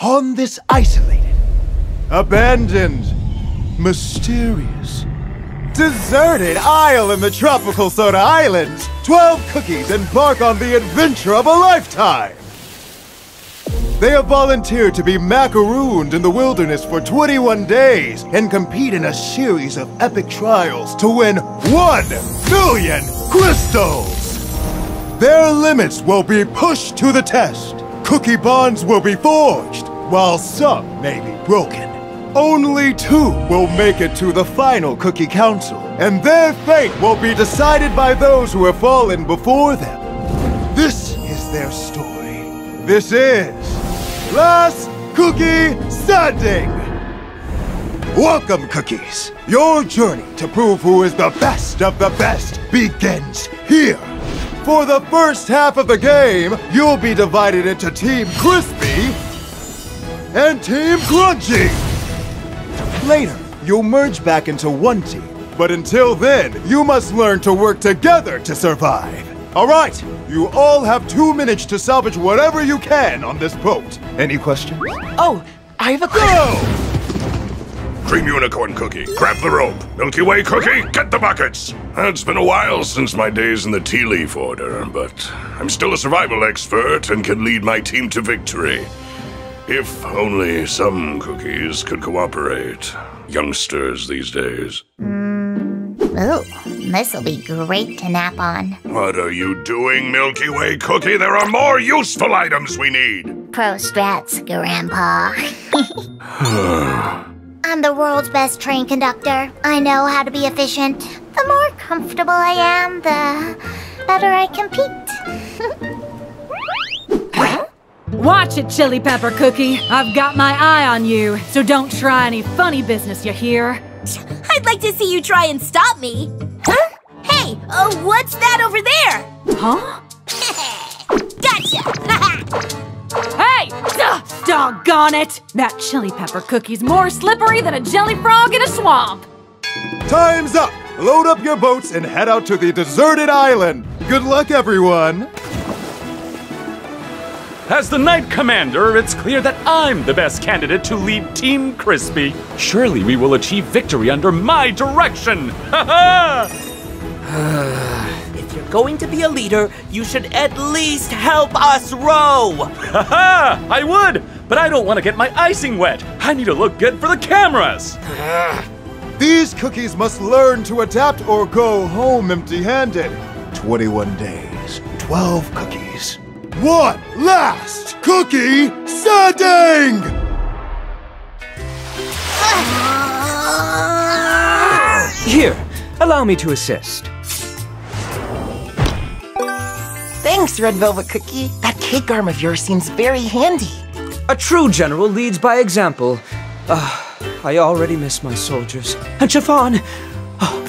On this isolated, abandoned, mysterious, deserted isle in the tropical Soda Islands, 12 cookies embark on the adventure of a lifetime. They have volunteered to be macarooned in the wilderness for 21 days and compete in a series of epic trials to win 1 million crystals! Their limits will be pushed to the test. Cookie bonds will be forged, while some may be broken. Only two will make it to the final Cookie Council, and their fate will be decided by those who have fallen before them. This is their story. This is Last Cookie Standing! Welcome, Cookies! Your journey to prove who is the best of the best begins here! For the first half of the game, you'll be divided into Team Crispy and Team Crunchy! Later, you'll merge back into one team, but until then, you must learn to work together to survive! Alright, you all have two minutes to salvage whatever you can on this boat. Any questions? Oh, I have a question. Go! Cream unicorn cookie, grab the rope. Milky Way cookie, get the buckets. It's been a while since my days in the tea leaf order, but I'm still a survival expert and can lead my team to victory. If only some cookies could cooperate. Youngsters these days. Mm. Ooh, this'll be great to nap on. What are you doing, Milky Way cookie? There are more useful items we need. Pro strats, Grandpa. I'm the world's best train conductor. I know how to be efficient. The more comfortable I am, the better I compete. Watch it, Chili Pepper Cookie. I've got my eye on you, so don't try any funny business, you hear? I'd like to see you try and stop me. Huh? Hey, uh, what's that over there? Huh? gotcha! Hey! Duh, doggone it! That Chili Pepper Cookie's more slippery than a jelly frog in a swamp! Time's up! Load up your boats and head out to the deserted island! Good luck, everyone! As the Knight Commander, it's clear that I'm the best candidate to lead Team Crispy. Surely we will achieve victory under my direction! Ha ha! if you're going to be a leader, you should at least help us row. Ha ha! I would, but I don't want to get my icing wet. I need to look good for the cameras. These cookies must learn to adapt or go home empty handed. 21 days, 12 cookies. One last cookie standing! Here, allow me to assist. Thanks, Red Velvet Cookie. That cake arm of yours seems very handy. A true general leads by example. Ah, I already miss my soldiers. And Chiffon!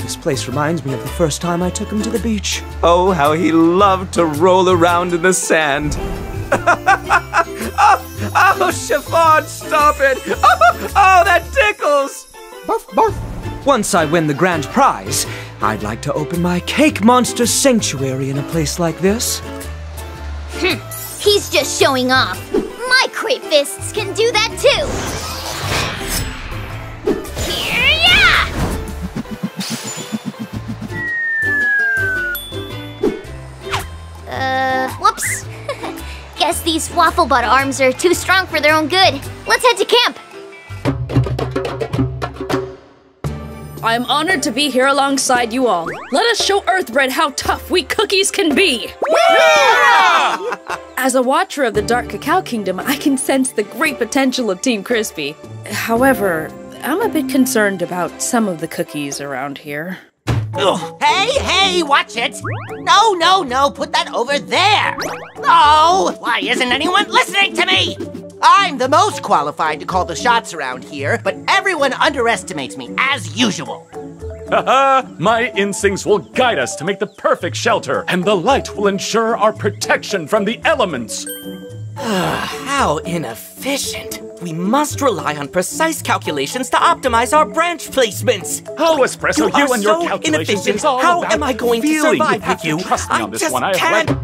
This place reminds me of the first time I took him to the beach. Oh, how he loved to roll around in the sand. oh, oh, Chiffon, stop it! Oh, oh, that tickles! Barf, barf. Once I win the grand prize, I'd like to open my Cake Monster Sanctuary in a place like this. Hmm, he's just showing off. My crepe fists can do that too. Uh, whoops. Guess these waffle bot arms are too strong for their own good. Let's head to camp. I'm honored to be here alongside you all. Let us show Earthbread how tough we cookies can be! As a watcher of the Dark Cacao Kingdom, I can sense the great potential of Team Crispy. However, I'm a bit concerned about some of the cookies around here. Ugh. Hey, hey, watch it! No, no, no, put that over there! No! Why isn't anyone listening to me? I'm the most qualified to call the shots around here, but everyone underestimates me, as usual. Haha! my instincts will guide us to make the perfect shelter, and the light will ensure our protection from the elements. How inefficient. We must rely on precise calculations to optimize our branch placements. Oh, Espresso, you, are and your so calculations. inefficient. It's all How about am I going feeling. to survive you with you? Trust me I on this just one. I can't. read.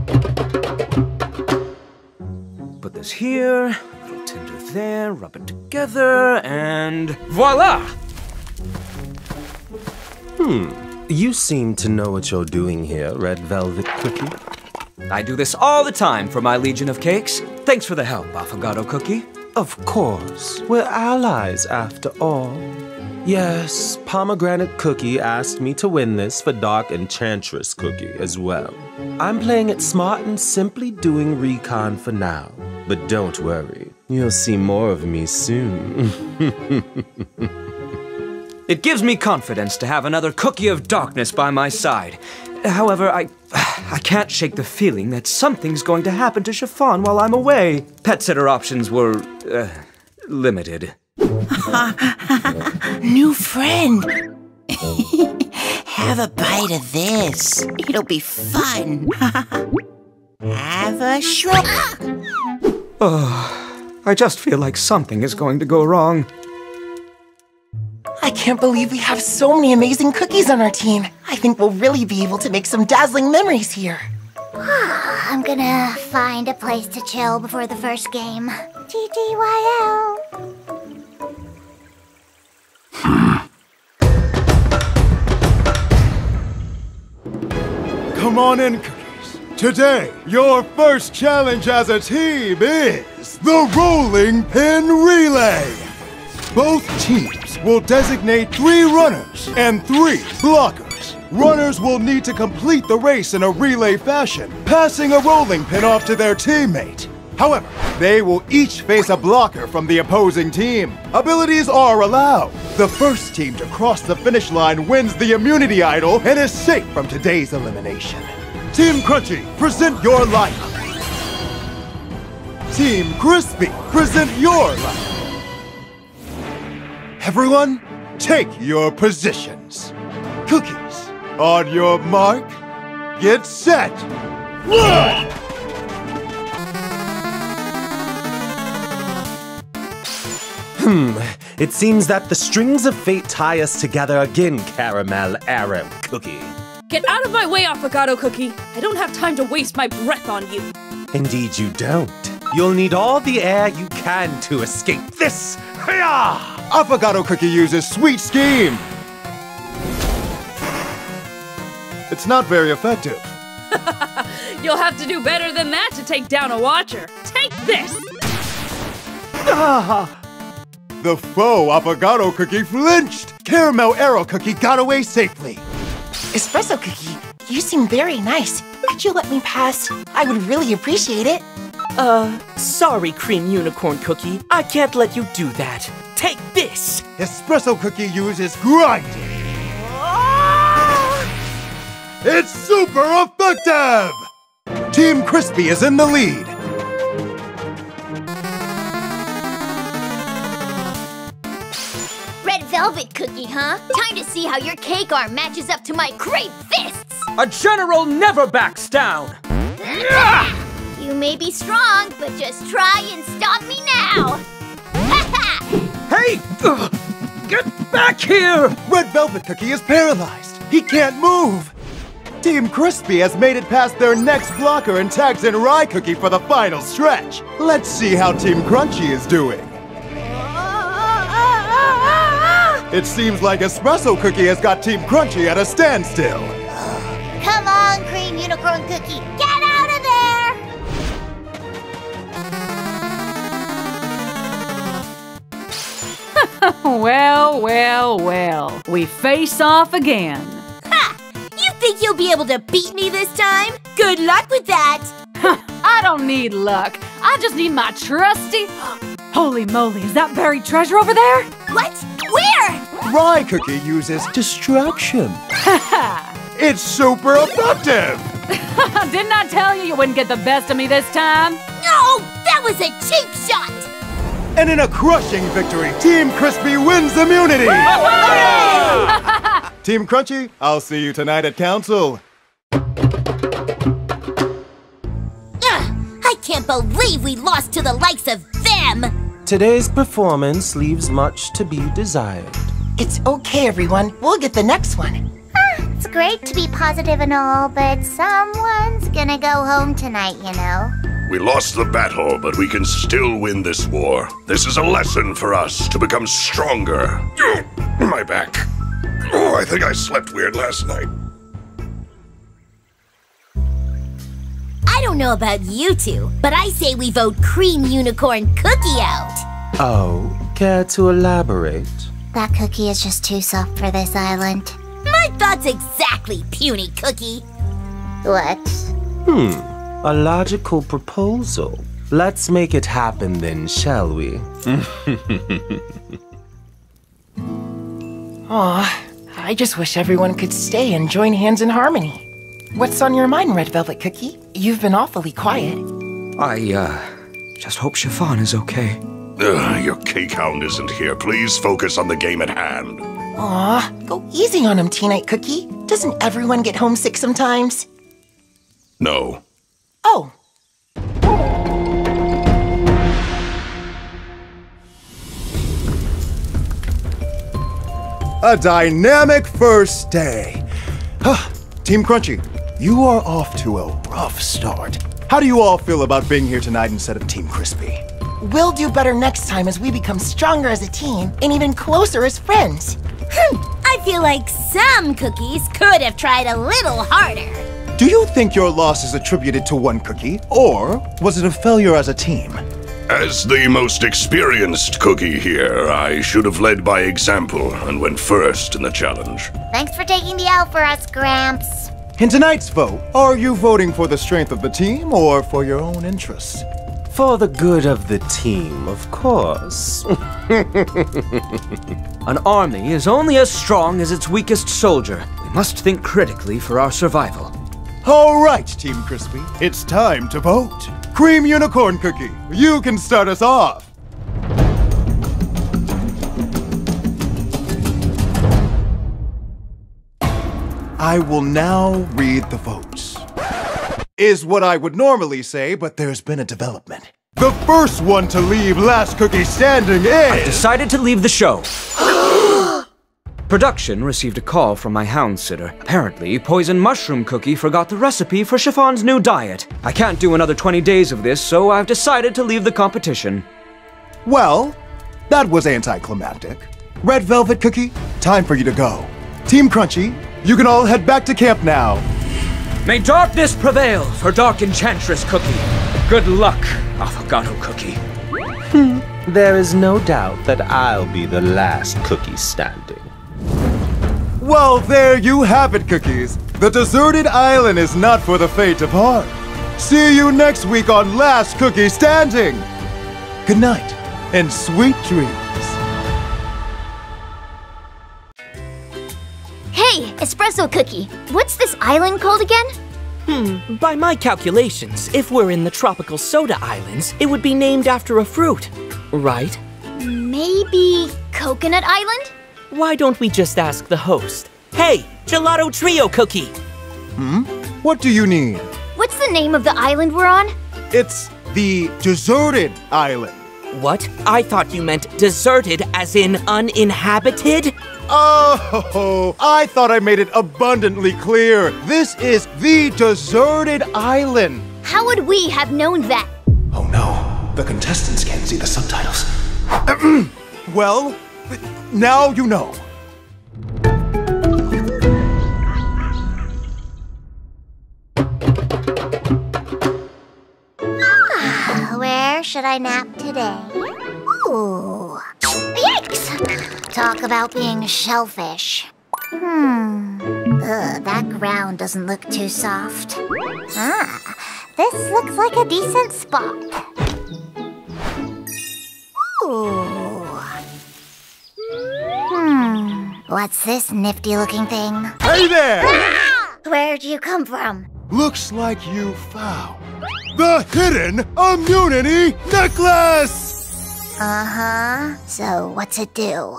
But the here, a little tinder there, rub it together, and voila! Hmm. You seem to know what you're doing here, Red Velvet Cookie. I do this all the time for my Legion of Cakes. Thanks for the help, Affogato Cookie. Of course. We're allies, after all. Yes, Pomegranate Cookie asked me to win this for Dark Enchantress Cookie as well. I'm playing it smart and simply doing recon for now. But don't worry, you'll see more of me soon. it gives me confidence to have another Cookie of Darkness by my side. However, I, I can't shake the feeling that something's going to happen to Chiffon while I'm away. Pet sitter options were, uh, limited. New friend. Have a bite of this. It'll be fun. Have a shrimp. Oh, I just feel like something is going to go wrong. I can't believe we have so many amazing cookies on our team. I think we'll really be able to make some dazzling memories here. I'm gonna find a place to chill before the first game. TTYL. Come on in, Cookies. Today, your first challenge as a team is the Rolling Pin Relay. Both teams will designate three runners and three blockers. Runners will need to complete the race in a relay fashion, passing a rolling pin off to their teammate. However, they will each face a blocker from the opposing team. Abilities are allowed. The first team to cross the finish line wins the immunity idol and is safe from today's elimination. Team Crunchy, present your lineup. Team Crispy, present your lineup. Everyone, take your positions. Cookies, on your mark, get set. Run! Hmm, it seems that the strings of fate tie us together again, Caramel Arrow Cookie. Get out of my way, Affogato Cookie! I don't have time to waste my breath on you. Indeed you don't. You'll need all the air you can to escape this. Hiya! Affogato Cookie uses Sweet Scheme. It's not very effective. You'll have to do better than that to take down a watcher. Take this! The foe Affogato Cookie flinched. Caramel Arrow Cookie got away safely. Espresso Cookie, you seem very nice. Could you let me pass? I would really appreciate it. Uh, sorry, Cream Unicorn Cookie. I can't let you do that. Take this! Espresso Cookie uses grinding. Oh! It's super effective! Team Crispy is in the lead. Red velvet cookie, huh? Time to see how your cake arm matches up to my great fists! A general never backs down! You may be strong, but just try and stop me now! Hey! Ugh, get back here! Red Velvet Cookie is paralyzed. He can't move. Team Crispy has made it past their next blocker and tags in Rye Cookie for the final stretch. Let's see how Team Crunchy is doing. It seems like Espresso Cookie has got Team Crunchy at a standstill. Come on, Cream Unicorn Cookie. Get well, well, well. We face off again. Ha! You think you'll be able to beat me this time? Good luck with that! I don't need luck. I just need my trusty. Holy moly, is that buried treasure over there? What? Where? Rye Cookie uses distraction. it's super effective! Didn't I tell you you wouldn't get the best of me this time? No! That was a cheap shot! And in a crushing victory, Team Crispy wins immunity! Team Crunchy, I'll see you tonight at Council. Ugh, I can't believe we lost to the likes of them! Today's performance leaves much to be desired. It's okay, everyone. We'll get the next one. It's great to be positive and all, but someone's gonna go home tonight, you know. We lost the battle, but we can still win this war. This is a lesson for us to become stronger. Oh, my back. Oh, I think I slept weird last night. I don't know about you two, but I say we vote Cream Unicorn Cookie out. Oh, care to elaborate? That cookie is just too soft for this island. My thoughts exactly, puny cookie. What? Hmm, a logical proposal. Let's make it happen then, shall we? Aw, I just wish everyone could stay and join hands in harmony. What's on your mind, Red Velvet Cookie? You've been awfully quiet. I, uh, just hope Chiffon is okay. Ugh, your cake hound isn't here. Please focus on the game at hand. Aw, go easy on him, Tea Knight Cookie. Doesn't everyone get homesick sometimes? No. Oh, A dynamic first day. Huh, Team Crunchy, you are off to a rough start. How do you all feel about being here tonight instead of Team Crispy? we'll do better next time as we become stronger as a team and even closer as friends. Hmm, I feel like some cookies could have tried a little harder. Do you think your loss is attributed to one cookie, or was it a failure as a team? As the most experienced cookie here, I should have led by example and went first in the challenge. Thanks for taking the L for us, Gramps. In tonight's vote, are you voting for the strength of the team or for your own interests? For the good of the team, of course. An army is only as strong as its weakest soldier. We must think critically for our survival. All right, Team Crispy, it's time to vote. Cream Unicorn Cookie, you can start us off. I will now read the votes. Is what I would normally say, but there's been a development. The first one to leave Last Cookie Standing is... I is. decided to leave the show. Production received a call from my hound sitter. Apparently, Poison Mushroom Cookie forgot the recipe for Chiffon's new diet. I can't do another 20 days of this, so I've decided to leave the competition. Well, that was anticlimactic. Red Velvet Cookie, time for you to go. Team Crunchy, you can all head back to camp now. May darkness prevail for Dark Enchantress Cookie. Good luck, Affogato Cookie. Hmm, there is no doubt that I'll be the last cookie standing. Well, there you have it, Cookies. The deserted island is not for the faint of heart. See you next week on Last Cookie Standing. Good night and sweet dreams. Hey, Espresso Cookie, what's this island called again? Hmm, by my calculations, if we're in the tropical soda islands, it would be named after a fruit, right? Maybe Coconut Island? Why don't we just ask the host? Hey, Gelato Trio Cookie! Hmm? What do you need? What's the name of the island we're on? It's the deserted island. What? I thought you meant deserted as in uninhabited? Oh, I thought I made it abundantly clear. This is the deserted island. How would we have known that? Oh no, the contestants can't see the subtitles. well, now you know. Where should I nap today? Ooh. Yikes! Talk about being shellfish. Hmm. Ugh, that ground doesn't look too soft. Ah, this looks like a decent spot. Ooh. What's this nifty looking thing? Hey there! Where'd you come from? Looks like you found the hidden immunity necklace! Uh huh. So, what's it do?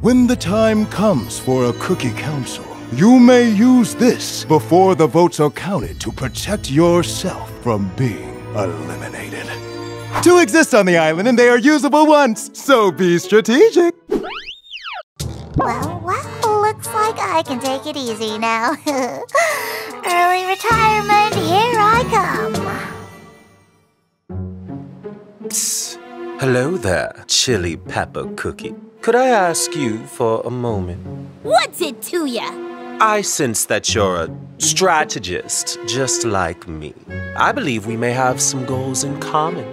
When the time comes for a cookie council, you may use this before the votes are counted to protect yourself from being eliminated. Two exist on the island and they are usable once, so be strategic. Well, well, looks like I can take it easy now. Early retirement, here I come. Hello there, Chili Pepper Cookie. Could I ask you for a moment? What's it to ya? I sense that you're a strategist just like me. I believe we may have some goals in common.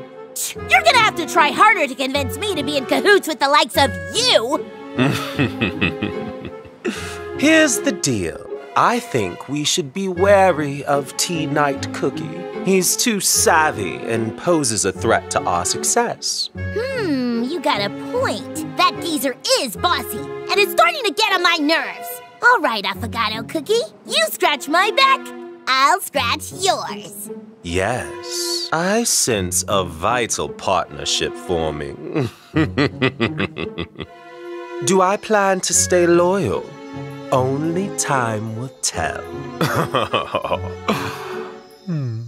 You're gonna have to try harder to convince me to be in cahoots with the likes of you! Here's the deal. I think we should be wary of Tea Knight Cookie. He's too savvy and poses a threat to our success. Hmm, you got a point. That geezer is bossy, and it's starting to get on my nerves. All right, Affogato Cookie, you scratch my back, I'll scratch yours. Yes, I sense a vital partnership forming. Do I plan to stay loyal? Only time will tell. hmm.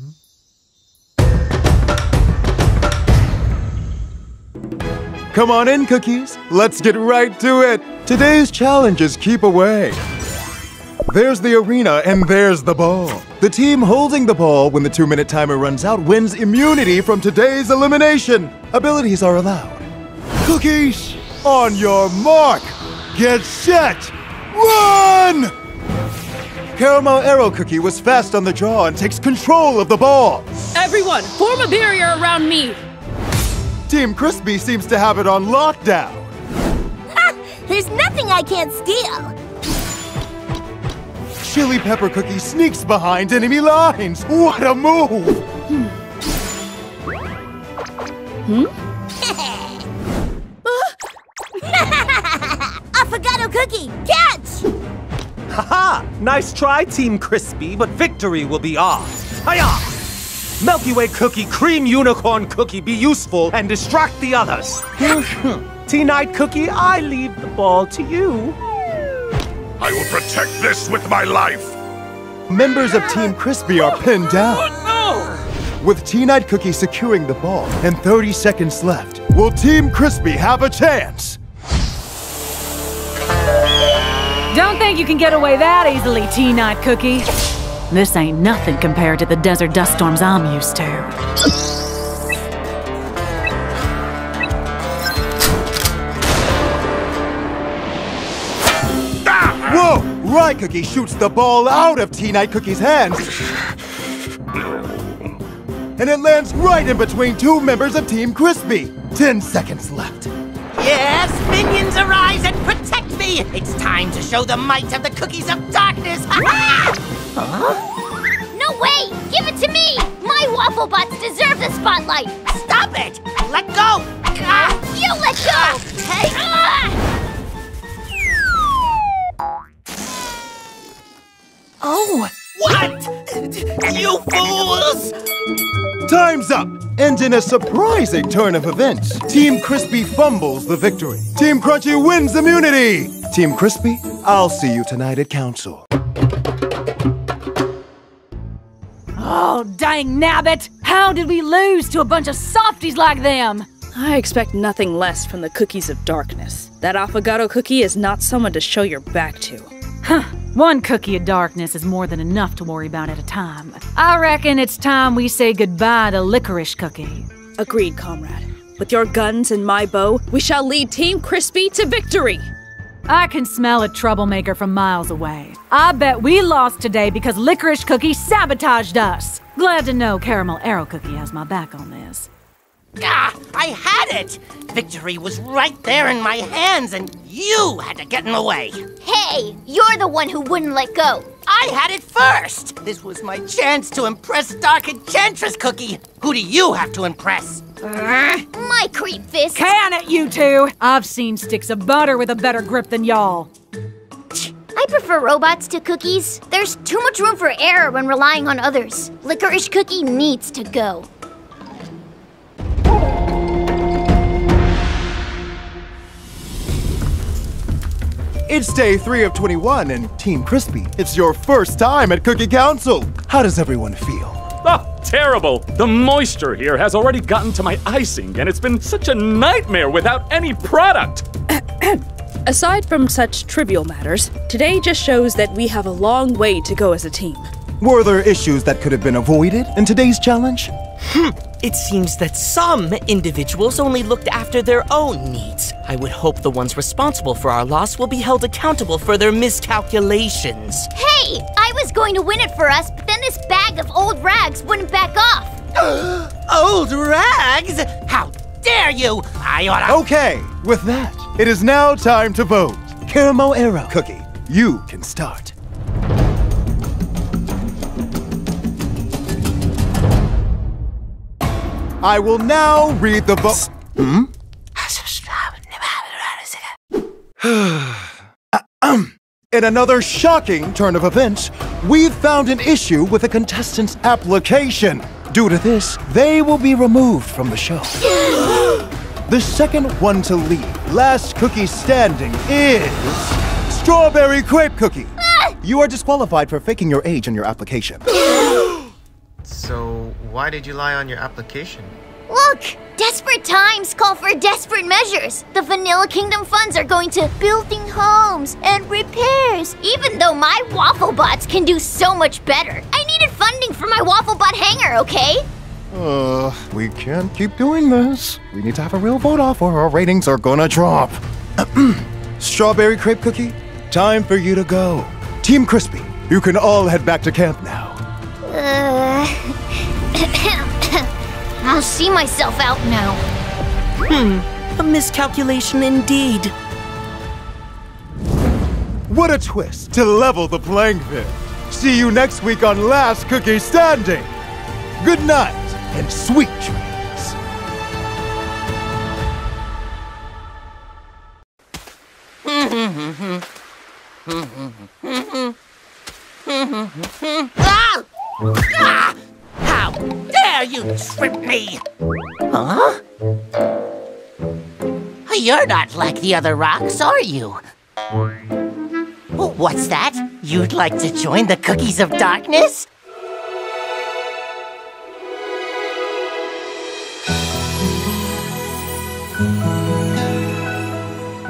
Come on in, Cookies. Let's get right to it. Today's challenge is keep away. There's the arena and there's the ball. The team holding the ball when the two minute timer runs out wins immunity from today's elimination. Abilities are allowed. Cookies, on your mark, get set, run! Caramel Arrow Cookie was fast on the draw and takes control of the ball. Everyone, form a barrier around me. Team Crispy seems to have it on lockdown. Ha! There's nothing I can't steal. Chili Pepper Cookie sneaks behind enemy lines. What a move! Hmm? Affogato Cookie, catch! Haha! Nice try, Team Crispy, but victory will be ours. Hiya! Milky Way Cookie, Cream Unicorn Cookie, be useful and distract the others. Tea Knight Cookie, I leave the ball to you. I will protect this with my life. Members of Team Crispy are pinned down. Oh, no! With Tea Knight Cookie securing the ball and 30 seconds left, will Team Crispy have a chance? Don't think you can get away that easily, Tea Knight Cookie. This ain't nothing compared to the desert dust storms I'm used to. Whoa! Rye Cookie shoots the ball out of Tea Knight Cookie's hands. And it lands right in between two members of Team Crispy. Ten seconds left. Yes, minions arise and protect! It's time to show the might of the cookies of darkness! huh? No way! Give it to me! My waffle bots deserve the spotlight! Stop it! Let go! Ah! You let go! Hey! Ah! Oh! What? You fools! Time's up! And in a surprising turn of events, Team Crispy fumbles the victory. Team Crunchy wins immunity! Team Crispy, I'll see you tonight at Council. Oh, dang nabbit! How did we lose to a bunch of softies like them? I expect nothing less from the cookies of darkness. That affogato cookie is not someone to show your back to. Huh. One cookie of darkness is more than enough to worry about at a time. I reckon it's time we say goodbye to Licorice Cookie. Agreed, comrade. With your guns and my bow, we shall lead Team Crispy to victory! I can smell a troublemaker from miles away. I bet we lost today because Licorice Cookie sabotaged us. Glad to know Caramel Arrow Cookie has my back on this. Ah, I had it! Victory was right there in my hands, and you had to get in the way. Hey, you're the one who wouldn't let go. I had it first! This was my chance to impress Dark Enchantress Cookie. Who do you have to impress? Uh, my crepe fist. Can it, you two? I've seen sticks of butter with a better grip than y'all. I prefer robots to cookies. There's too much room for error when relying on others. Licorice Cookie needs to go. It's day three of 21, and Team Crispy, it's your first time at Cookie Council. How does everyone feel? Oh, terrible! The moisture here has already gotten to my icing, and it's been such a nightmare without any product! Aside from such trivial matters, today just shows that we have a long way to go as a team. Were there issues that could have been avoided in today's challenge? Hmm. It seems that some individuals only looked after their own needs. I would hope the ones responsible for our loss will be held accountable for their miscalculations. Hey, I was going to win it for us, but then this bag of old rags wouldn't back off. Old rags? How dare you! I oughta. Okay, with that, it is now time to vote. Caramel Arrow Cookie, you can start. I will now read the vote. Hmm? In another shocking turn of events, we've found an issue with a contestant's application. Due to this, they will be removed from the show. the second one to leave, last cookie standing, is Strawberry Crepe Cookie. You are disqualified for faking your age in your application. So, why did you lie on your application? Look! Desperate times call for desperate measures. The Vanilla Kingdom funds are going to building homes and repairs. Even though my waffle bots can do so much better. I needed funding for my waffle bot hangar, okay? Uh, we can't keep doing this. We need to have a real vote off or our ratings are gonna drop. Strawberry Crepe Cookie, time for you to go. Team Crispy, you can all head back to camp now. Uh, I'll see myself out now. Hmm, a miscalculation indeed. What a twist to level the playing field. See you next week on Last Cookie Standing. Good night and sweet dreams. ah! Ah! How dare you trip me! Huh? You're not like the other rocks, are you? What's that? You'd like to join the Cookies of Darkness?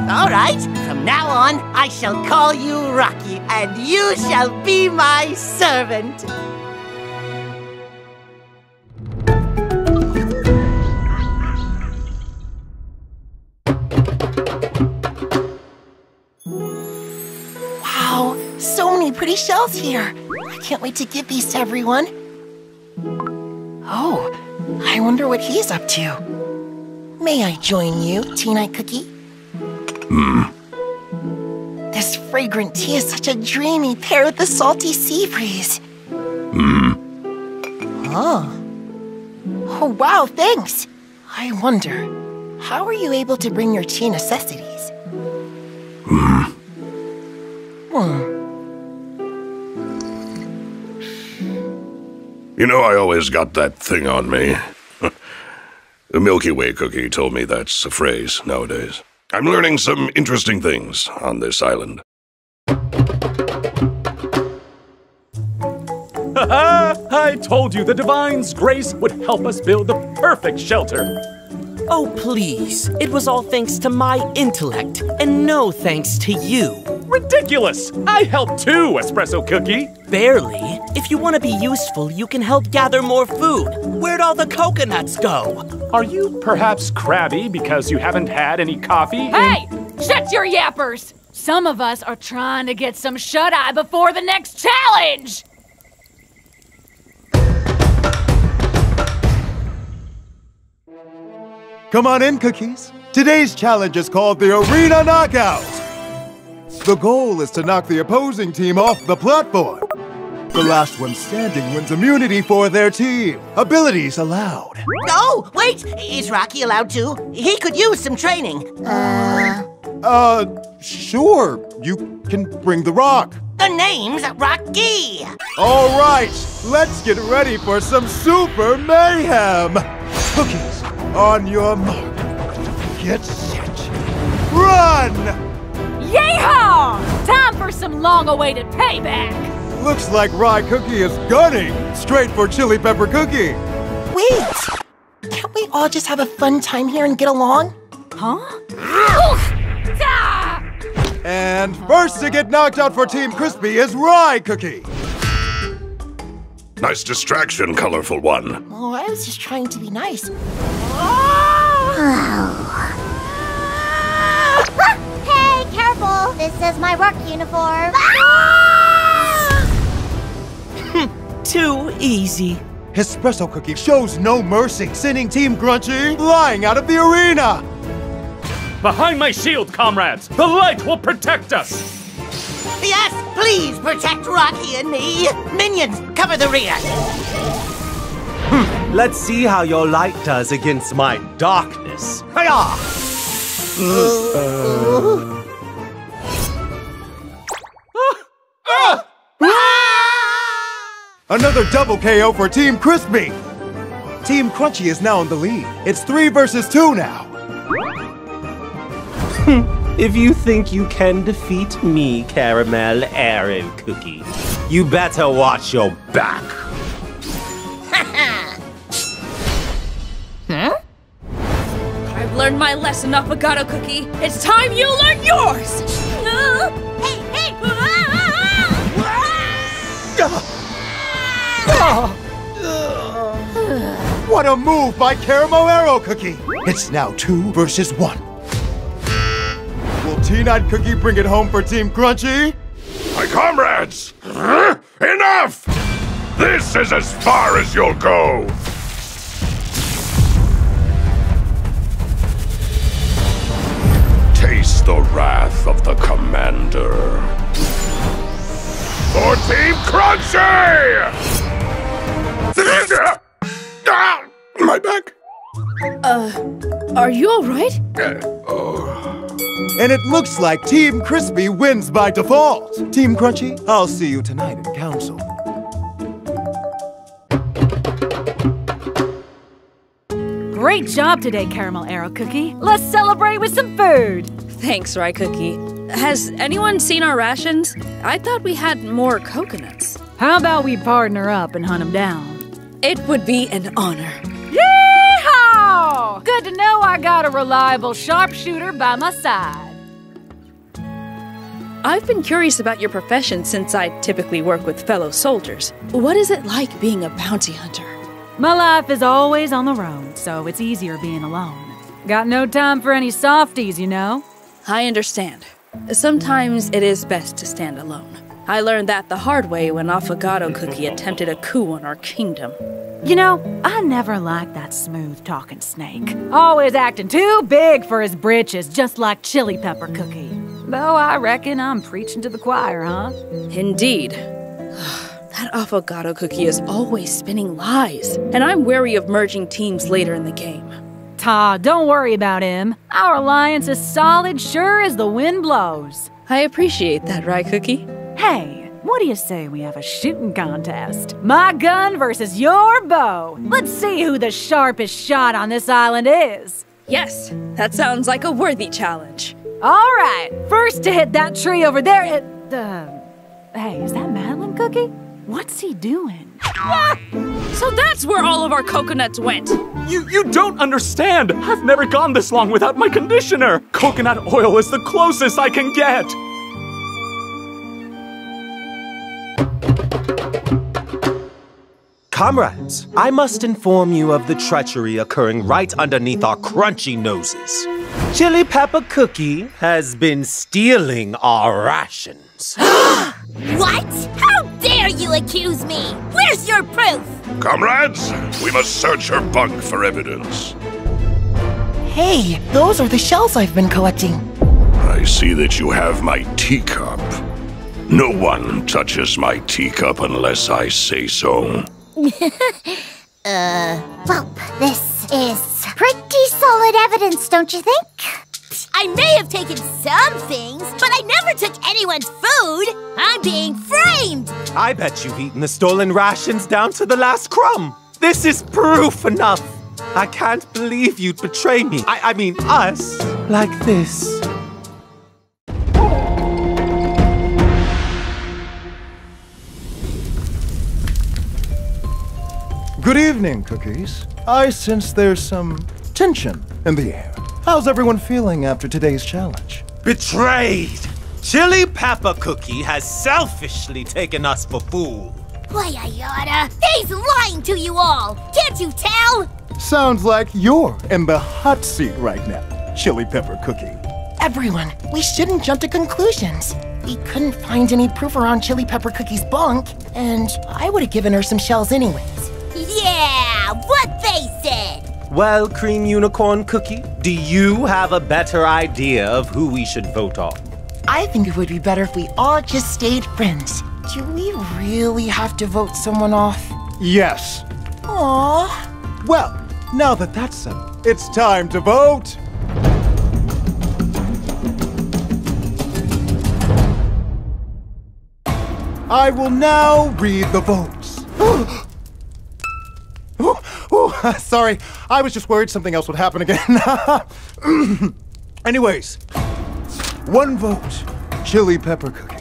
All right, from now on, I shall call you Rocky, and you shall be my servant. Shells here. I can't wait to give these to everyone. Oh, I wonder what he's up to. May I join you, Tea Knight Cookie? Hmm. This fragrant tea is such a dreamy pair with the salty sea breeze. Hmm. Oh. Oh, wow, thanks. I wonder, how are you able to bring your tea necessities? Hmm. Hmm. You know, I always got that thing on me. the Milky Way cookie told me that's a phrase nowadays. I'm learning some interesting things on this island. I told you the Divine's grace would help us build the perfect shelter. Oh, please. It was all thanks to my intellect, and no thanks to you. Ridiculous! I helped too, Espresso Cookie. Barely. If you want to be useful, you can help gather more food. Where'd all the coconuts go? Are you perhaps crabby because you haven't had any coffee? in- Hey! Shut your yappers! Some of us are trying to get some shut eye before the next challenge! Come on in, Cookies. Today's challenge is called the Arena Knockout. The goal is to knock the opposing team off the platform. The last one standing wins immunity for their team. Abilities allowed. Oh, wait! Is Rocky allowed to? He could use some training. Uh, Uh, sure. You can bring the rock. The name's Rocky! All right, let's get ready for some super mayhem. Cookies, on your mark. Get set. Run! Yeehaw! Time for some long-awaited payback! Looks like Rye Cookie is gunning straight for Chili Pepper Cookie. Wait! Can't we all just have a fun time here and get along? Huh? And first to get knocked out for Team Crispy is Rye Cookie. Nice distraction, colorful one. Oh, I was just trying to be nice. hey, careful! This is my work uniform. Too easy. Espresso Cookie shows no mercy, sending Team Crunchy flying out of the arena! Behind my shield, comrades! The light will protect us! Yes, please protect Rocky and me. Minions, cover the rear. Hmm, let's see how your light does against my darkness. Hiya! Uh, uh, uh. Another double KO for Team Crispy! Team Crunchy is now in the lead. It's three versus two now. If you think you can defeat me, Caramel Arrow Cookie, you better watch your back. Huh? I've learned my lesson, Affogato Cookie. It's time you learn yours! Hey, hey! Ah! Ah! Ah! What a move by Caramel Arrow Cookie! It's now two versus one. Will Tea Knight Cookie bring it home for Team Crunchy? My comrades! Enough! This is as far as you'll go! Taste the wrath of the commander. For Team Crunchy! Ah, My back. Uh, are you alright? And it looks like Team Crispy wins by default. Team Crunchy, I'll see you tonight in council. Great job today, Caramel Arrow Cookie. Let's celebrate with some food. Thanks, Rye Cookie. Has anyone seen our rations? I thought we had more coconuts. How about we partner up and hunt them down? It would be an honor. Yeehaw! Good to know I got a reliable sharpshooter by my side. I've been curious about your profession since I typically work with fellow soldiers. What is it like being a bounty hunter? My life is always on the road, so it's easier being alone. Got no time for any softies, you know? I understand. Sometimes it is best to stand alone. I learned that the hard way when Affogato Cookie attempted a coup on our kingdom. You know, I never liked that smooth talking snake. Always acting too big for his britches, just like Chili Pepper Cookie. Though I reckon I'm preaching to the choir, huh? Indeed. that Affogato Cookie is always spinning lies, and I'm wary of merging teams later in the game. Ta, don't worry about him. Our alliance is solid, sure as the wind blows. I appreciate that, Rye Cookie. Hey, what do you say we have a shooting contest? My gun versus your bow. Let's see who the sharpest shot on this island is. Yes, that sounds like a worthy challenge. All right, first to hit that tree over there. It, uh, hey, is that Madeleine Cookie? What's he doing? So that's where all of our coconuts went. You you don't understand. I've never gone this long without my conditioner. Coconut oil is the closest I can get. Comrades, I must inform you of the treachery occurring right underneath our crunchy noses. Chili Pepper Cookie has been stealing our rations. What? How dare you accuse me? Where's your proof? Comrades, we must search her bunk for evidence. Hey, those are the shells I've been collecting. I see that you have my teacup. No one touches my teacup unless I say so. uh, well, this is pretty solid evidence, don't you think? I may have taken some things, but I never took anyone's food. I'm being framed. I bet you've eaten the stolen rations down to the last crumb. This is proof enough. I can't believe you'd betray me. I, I mean, us. Like this. Good evening, Cookies. I sense there's some tension in the air. How's everyone feeling after today's challenge? Betrayed! Chili Pepper Cookie has selfishly taken us for fool. Why, Ayada? He's lying to you all! Can't you tell? Sounds like you're in the hot seat right now, Chili Pepper Cookie. Everyone, we shouldn't jump to conclusions. We couldn't find any proof around Chili Pepper Cookie's bunk, and I would have given her some shells anyways. Yeah, what they said! Well, Cream Unicorn Cookie, do you have a better idea of who we should vote on? I think it would be better if we all just stayed friends. Do we really have to vote someone off? Yes. Aww. Well, now that that's settled, it's time to vote. I will now read the votes. Ooh, ooh, sorry, I was just worried something else would happen again. Anyways, one vote, chili pepper cookie.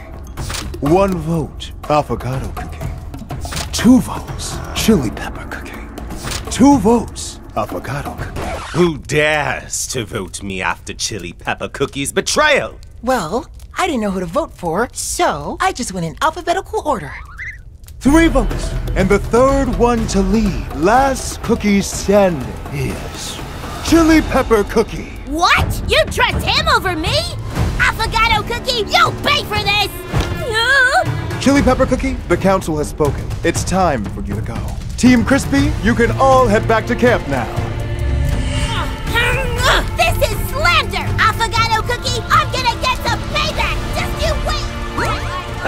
One vote, Affogato cookie. Two votes, chili pepper cookie. Two votes, Affogato cookie. Who dares to vote me after Chili Pepper Cookie's betrayal? Well, I didn't know who to vote for, so I just went in alphabetical order. Three votes, and the third one to lead, last cookie standing, is chili pepper cookie. What? You trust him over me? Affogato Cookie, you'll pay for this! Chili Pepper Cookie, the council has spoken. It's time for you to go. Team Crispy, you can all head back to camp now.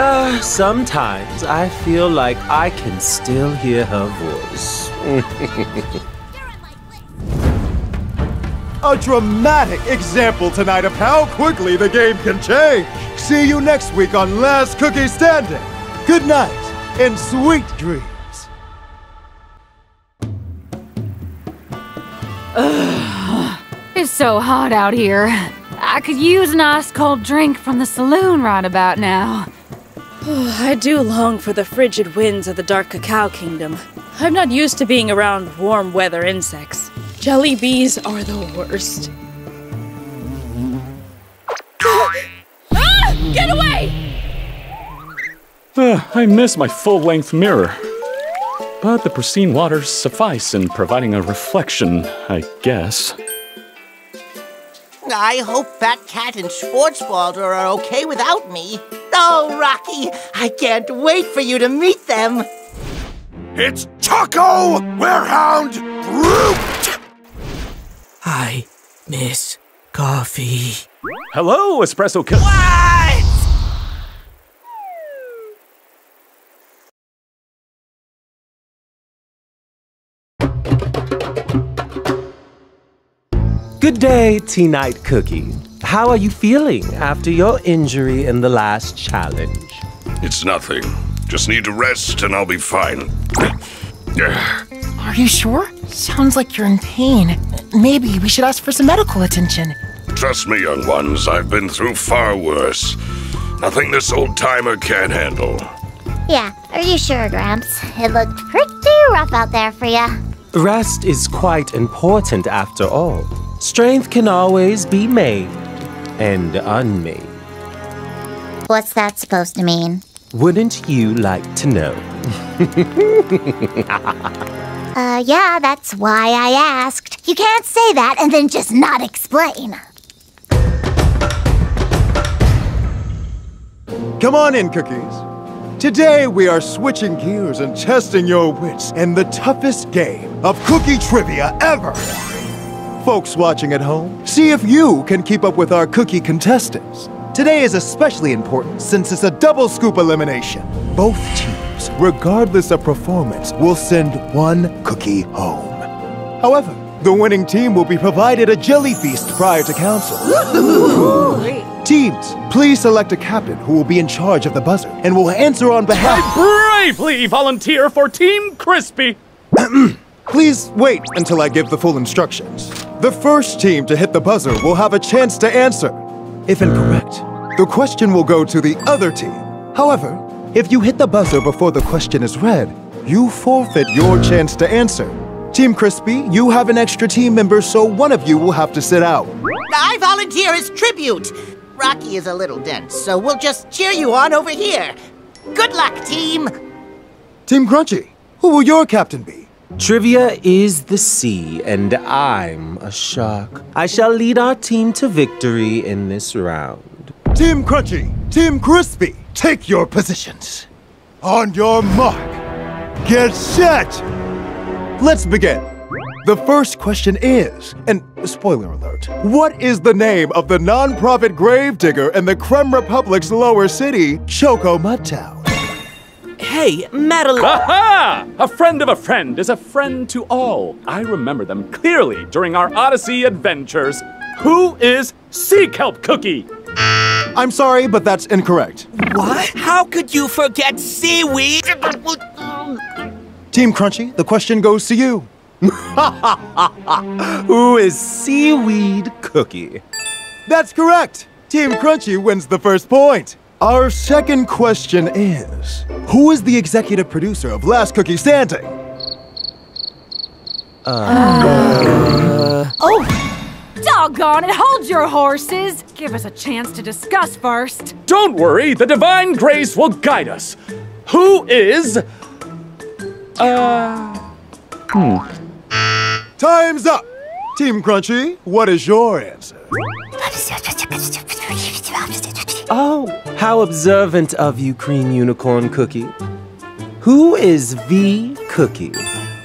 Uh, sometimes I feel like I can still hear her voice. A dramatic example tonight of how quickly the game can change. See you next week on Last Cookie Standing. Good night and sweet dreams. Ugh, it's so hot out here. I could use an ice cold drink from the saloon right about now. I do long for the frigid winds of the Dark Cacao Kingdom. I'm not used to being around warm weather insects. Jelly bees are the worst. ah! Get away! Uh, I miss my full length mirror. But the pristine waters suffice in providing a reflection, I guess. I hope Fat Cat and Schwarzwalder are okay without me. Oh, Rocky, I can't wait for you to meet them. It's Choco Werehound Brute! I miss coffee. Hello, Espresso Kill. Good day, Tea Knight Cookie. How are you feeling after your injury in the last challenge? It's nothing. Just need to rest and I'll be fine. Are you sure? Sounds like you're in pain. Maybe we should ask for some medical attention. Trust me, young ones, I've been through far worse. Nothing this old timer can't handle. Yeah, are you sure, Gramps? It looked pretty rough out there for you. Rest is quite important after all. Strength can always be made and unmade. What's that supposed to mean? Wouldn't you like to know? Uh, yeah, that's why I asked. You can't say that and then just not explain. Come on in, Cookies. Today we are switching gears and testing your wits in the toughest game of cookie trivia ever. Folks watching at home, see if you can keep up with our cookie contestants. Today is especially important since it's a double scoop elimination. Both teams, regardless of performance, will send one cookie home. However, the winning team will be provided a jelly feast prior to council. Teams, please select a captain who will be in charge of the buzzer and will answer on behalf. I bravely volunteer for Team Crispy. Please wait until I give the full instructions. The first team to hit the buzzer will have a chance to answer. If incorrect, the question will go to the other team. However, if you hit the buzzer before the question is read, you forfeit your chance to answer. Team Crispy, you have an extra team member, so one of you will have to sit out. I volunteer as tribute. Rocky is a little dense, so we'll just cheer you on over here. Good luck, team. Team Crunchy, who will your captain be? Trivia is the sea, and I'm a shark. I shall lead our team to victory in this round. Team Crunchy, Team Crispy, take your positions. On your mark, get set. Let's begin. The first question is, and spoiler alert, what is the name of the non-profit gravedigger in the Krem Republic's lower city, Choco Mudtown? Hey, Madeleine. Aha! A friend of a friend is a friend to all. I remember them clearly during our Odyssey adventures. Who is Sea Kelp Cookie? I'm sorry, but that's incorrect. What? How could you forget seaweed? Team Crunchy, the question goes to you. Who is Seaweed Cookie? That's correct. Team Crunchy wins the first point. Our second question is Who is the executive producer of Last Cookie Standing? Uh. Oh! Doggone it! Hold your horses! Give us a chance to discuss first. Don't worry, the divine grace will guide us. Who is. Uh. Hmm. Time's up! Team Crunchy, what is your answer? Oh, how observant of you, Cream Unicorn Cookie. Who is V Cookie?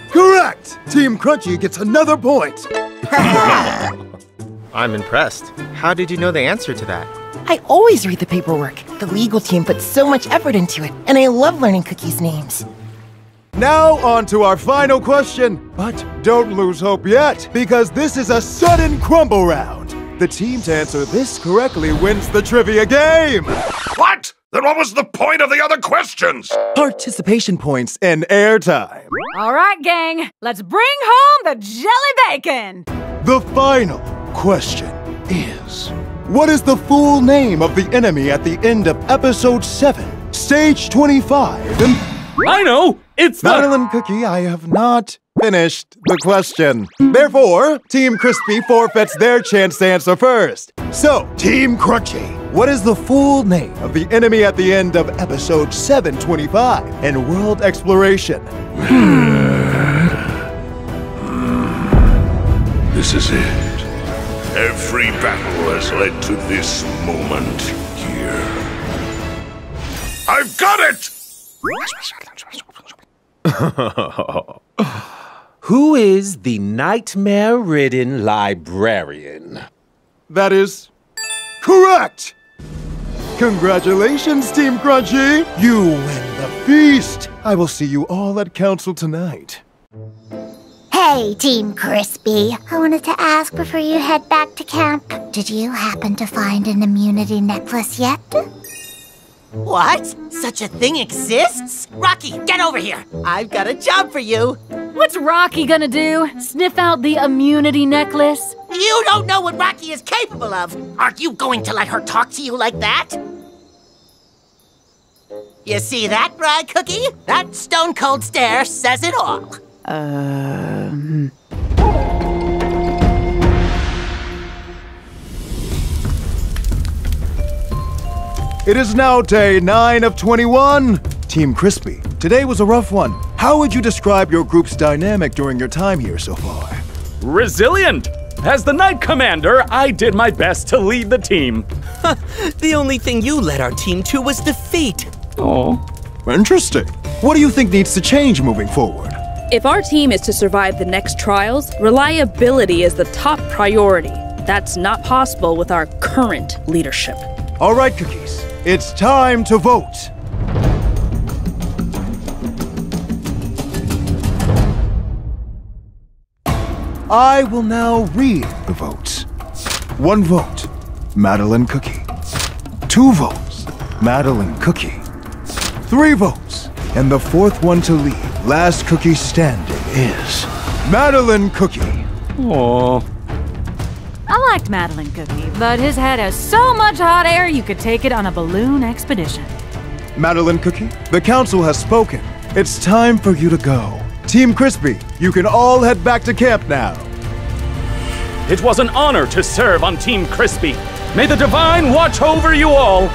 Correct! Team Crunchy gets another point. I'm impressed. How did you know the answer to that? I always read the paperwork. The legal team puts so much effort into it, and I love learning Cookie's names. Now, on to our final question. But don't lose hope yet, because this is a sudden crumble round. The team to answer this correctly wins the trivia game. What? Then what was the point of the other questions? Participation points and airtime. All right, gang, let's bring home the jelly bacon. The final question is What is the full name of the enemy at the end of episode 7, stage 25? And I know! It's Madeleine Cookie, I have not finished the question. Therefore, Team Crispy forfeits their chance to answer first. So, Team Crunchy, what is the full name of the enemy at the end of episode 725 in World Exploration? This is it. Every battle has led to this moment here. I've got it! Who is the nightmare ridden librarian? That is correct! Congratulations, Team Crunchy! You win the feast! I will see you all at council tonight. Hey, Team Crispy. I wanted to ask before you head back to camp. Did you happen to find an immunity necklace yet? What? Such a thing exists? Rocky, get over here. I've got a job for you. What's Rocky gonna do? Sniff out the immunity necklace? You don't know what Rocky is capable of. Are you going to let her talk to you like that? You see that, Bride Cookie? That stone cold stare says it all. Um. It is now day 9 of 21. Team Crispy, today was a rough one. How would you describe your group's dynamic during your time here so far? Resilient! As the Knight Commander, I did my best to lead the team. the only thing you led our team to was defeat. Oh. Interesting. What do you think needs to change moving forward? If our team is to survive the next trials, reliability is the top priority. That's not possible with our current leadership. All right, Cookies. It's time to vote. I will now read the votes. One vote, Madeleine Cookie. Two votes, Madeleine Cookie. Three votes, and the fourth one to lead, last cookie standing, is Madeleine Cookie. Aww. I liked Madeleine Cookie, but his head has so much hot air you could take it on a balloon expedition. Madeleine Cookie, the council has spoken. It's time for you to go. Team Crispy, you can all head back to camp now. It was an honor to serve on Team Crispy. May the Divine watch over you all.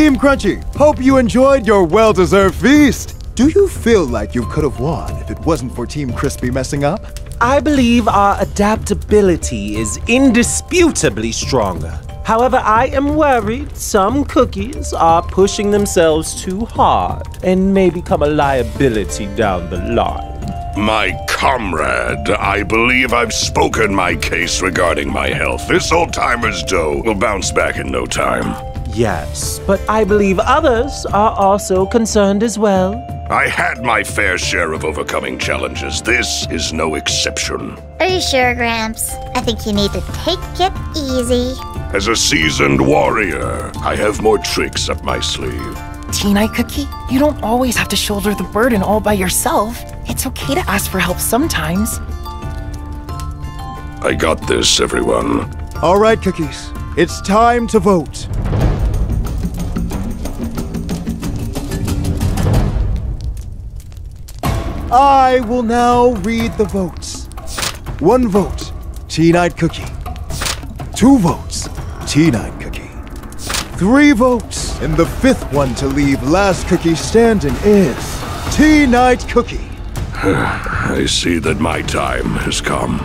Team Crunchy, hope you enjoyed your well-deserved feast. Do you feel like you could have won if it wasn't for Team Crispy messing up? I believe our adaptability is indisputably stronger. However, I am worried some cookies are pushing themselves too hard and may become a liability down the line. My comrade, I believe I've spoken my case regarding my health. This old timer's dough will bounce back in no time. Yes, but I believe others are also concerned as well. I had my fair share of overcoming challenges. This is no exception. Are you sure, Gramps? I think you need to take it easy. As a seasoned warrior, I have more tricks up my sleeve. Tea Knight Cookie, you don't always have to shoulder the burden all by yourself. It's okay to ask for help sometimes. I got this, everyone. All right, Cookies. It's time to vote. I will now read the votes. One vote, Tea Knight Cookie. Two votes, Tea Knight Cookie. Three votes, and the fifth one to leave last cookie standing is Tea Knight Cookie. I see that my time has come.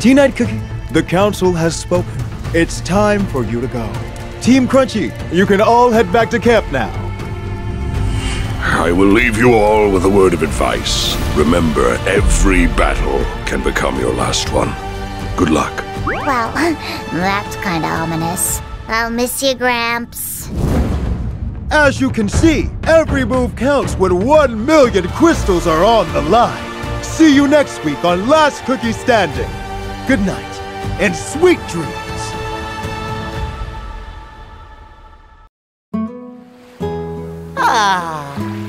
Tea Knight Cookie, the council has spoken. It's time for you to go. Team Crunchy, you can all head back to camp now. I will leave you all with a word of advice. Remember, every battle can become your last one. Good luck. Well, that's kind of ominous. I'll miss you, Gramps. As you can see, every move counts when one million crystals are on the line. See you next week on Last Cookie Standing. Good night, and sweet dreams. Ah,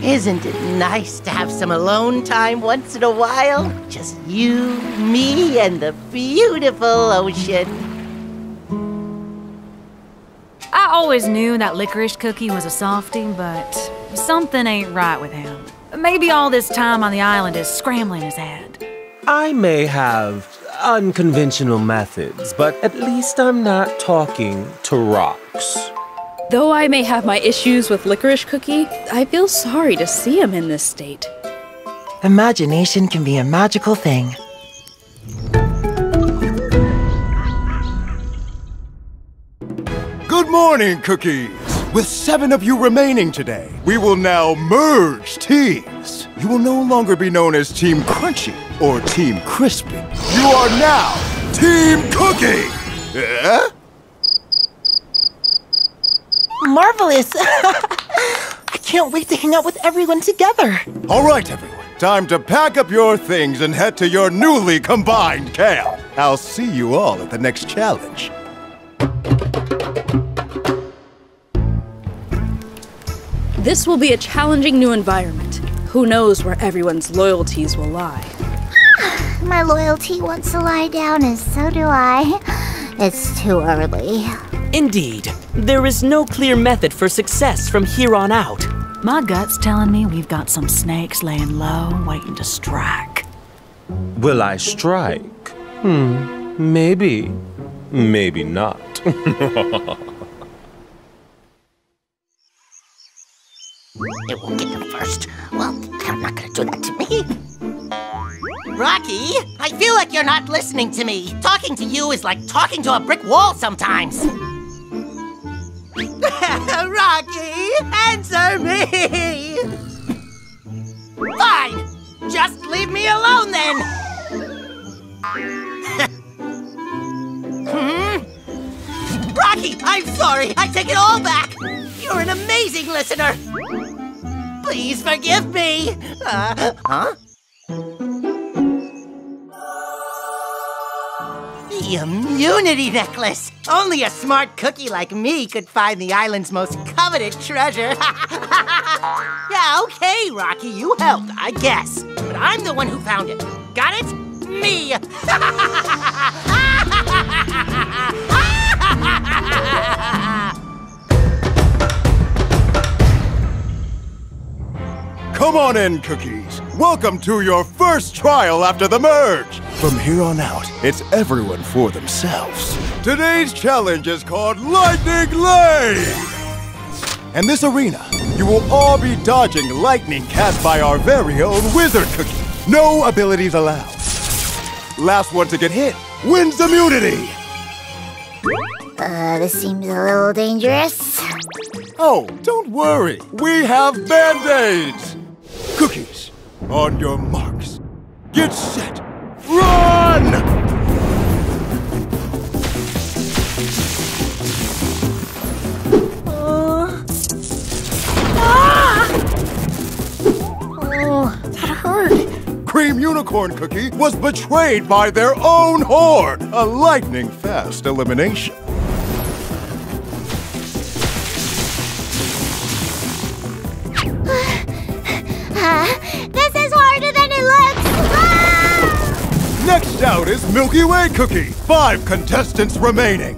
isn't it nice to have some alone time once in a while? Just you, me, and the beautiful ocean. I always knew that licorice cookie was a softie, but something ain't right with him. Maybe all this time on the island is scrambling his head. I may have unconventional methods, but at least I'm not talking to rocks. Though I may have my issues with Licorice Cookie, I feel sorry to see him in this state. Imagination can be a magical thing. Good morning, Cookies! With seven of you remaining today, we will now merge teams. You will no longer be known as Team Crunchy or Team Crispy. You are now Team Cookie! Eh? Marvelous! I can't wait to hang out with everyone together. All right, everyone. Time to pack up your things and head to your newly combined camp. I'll see you all at the next challenge. This will be a challenging new environment. Who knows where everyone's loyalties will lie? My loyalty wants to lie down, and so do I. It's too early. Indeed, there is no clear method for success from here on out. My gut's telling me we've got some snakes laying low, waiting to strike. Will I strike? Hmm, maybe. Maybe not. It won't get them first. Well, they're not gonna do that to me. Rocky, I feel like you're not listening to me. Talking to you is like talking to a brick wall sometimes. Rocky, answer me! Fine! Just leave me alone then! hmm? Rocky, I'm sorry! I take it all back! You're an amazing listener! Please forgive me! Uh, huh? Immunity necklace! Only a smart cookie like me could find the island's most coveted treasure. yeah, okay, Rocky, you helped, I guess. But I'm the one who found it. Got it? Me! Come on in, Cookies. Welcome to your first trial after the merge. From here on out, it's everyone for themselves. Today's challenge is called Lightning Lane. In this arena, you will all be dodging lightning cast by our very own Wizard Cookie. No abilities allowed. Last one to get hit wins immunity. Uh, this seems a little dangerous. Oh, don't worry. We have band-aids. Cookies, on your marks. Get set. Run! Oh, that hurt. Cream Unicorn Cookie was betrayed by their own horde. A lightning-fast elimination. Out is Milky Way Cookie. Five contestants remaining.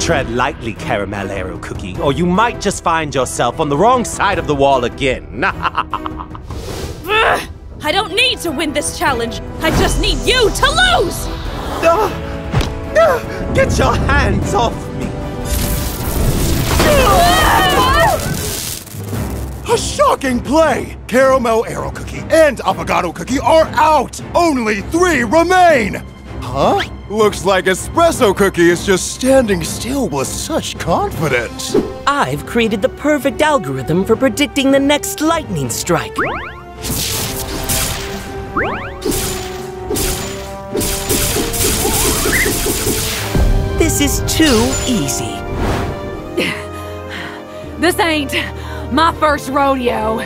Tread lightly, Caramel Arrow Cookie, or you might just find yourself on the wrong side of the wall again. I don't need to win this challenge. I just need you to lose! Ah, ah, get your hands off me! A shocking play! Caramel Arrow Cookie and Affogato Cookie are out! Only three remain! Huh? Looks like Espresso Cookie is just standing still with such confidence. I've created the perfect algorithm for predicting the next lightning strike. This is too easy. This ain't my first rodeo.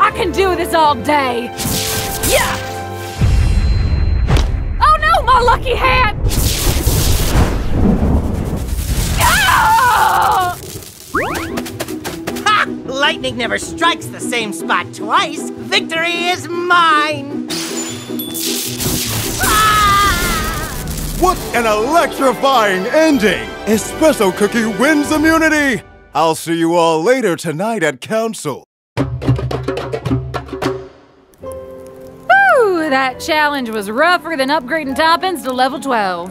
I can do this all day. Yeah! Oh no, my lucky hat! Ah! Ha! Lightning never strikes the same spot twice. Victory is mine! What an electrifying ending! Espresso Cookie wins immunity! I'll see you all later tonight at Council. Whew, that challenge was rougher than upgrading toppins to level 12.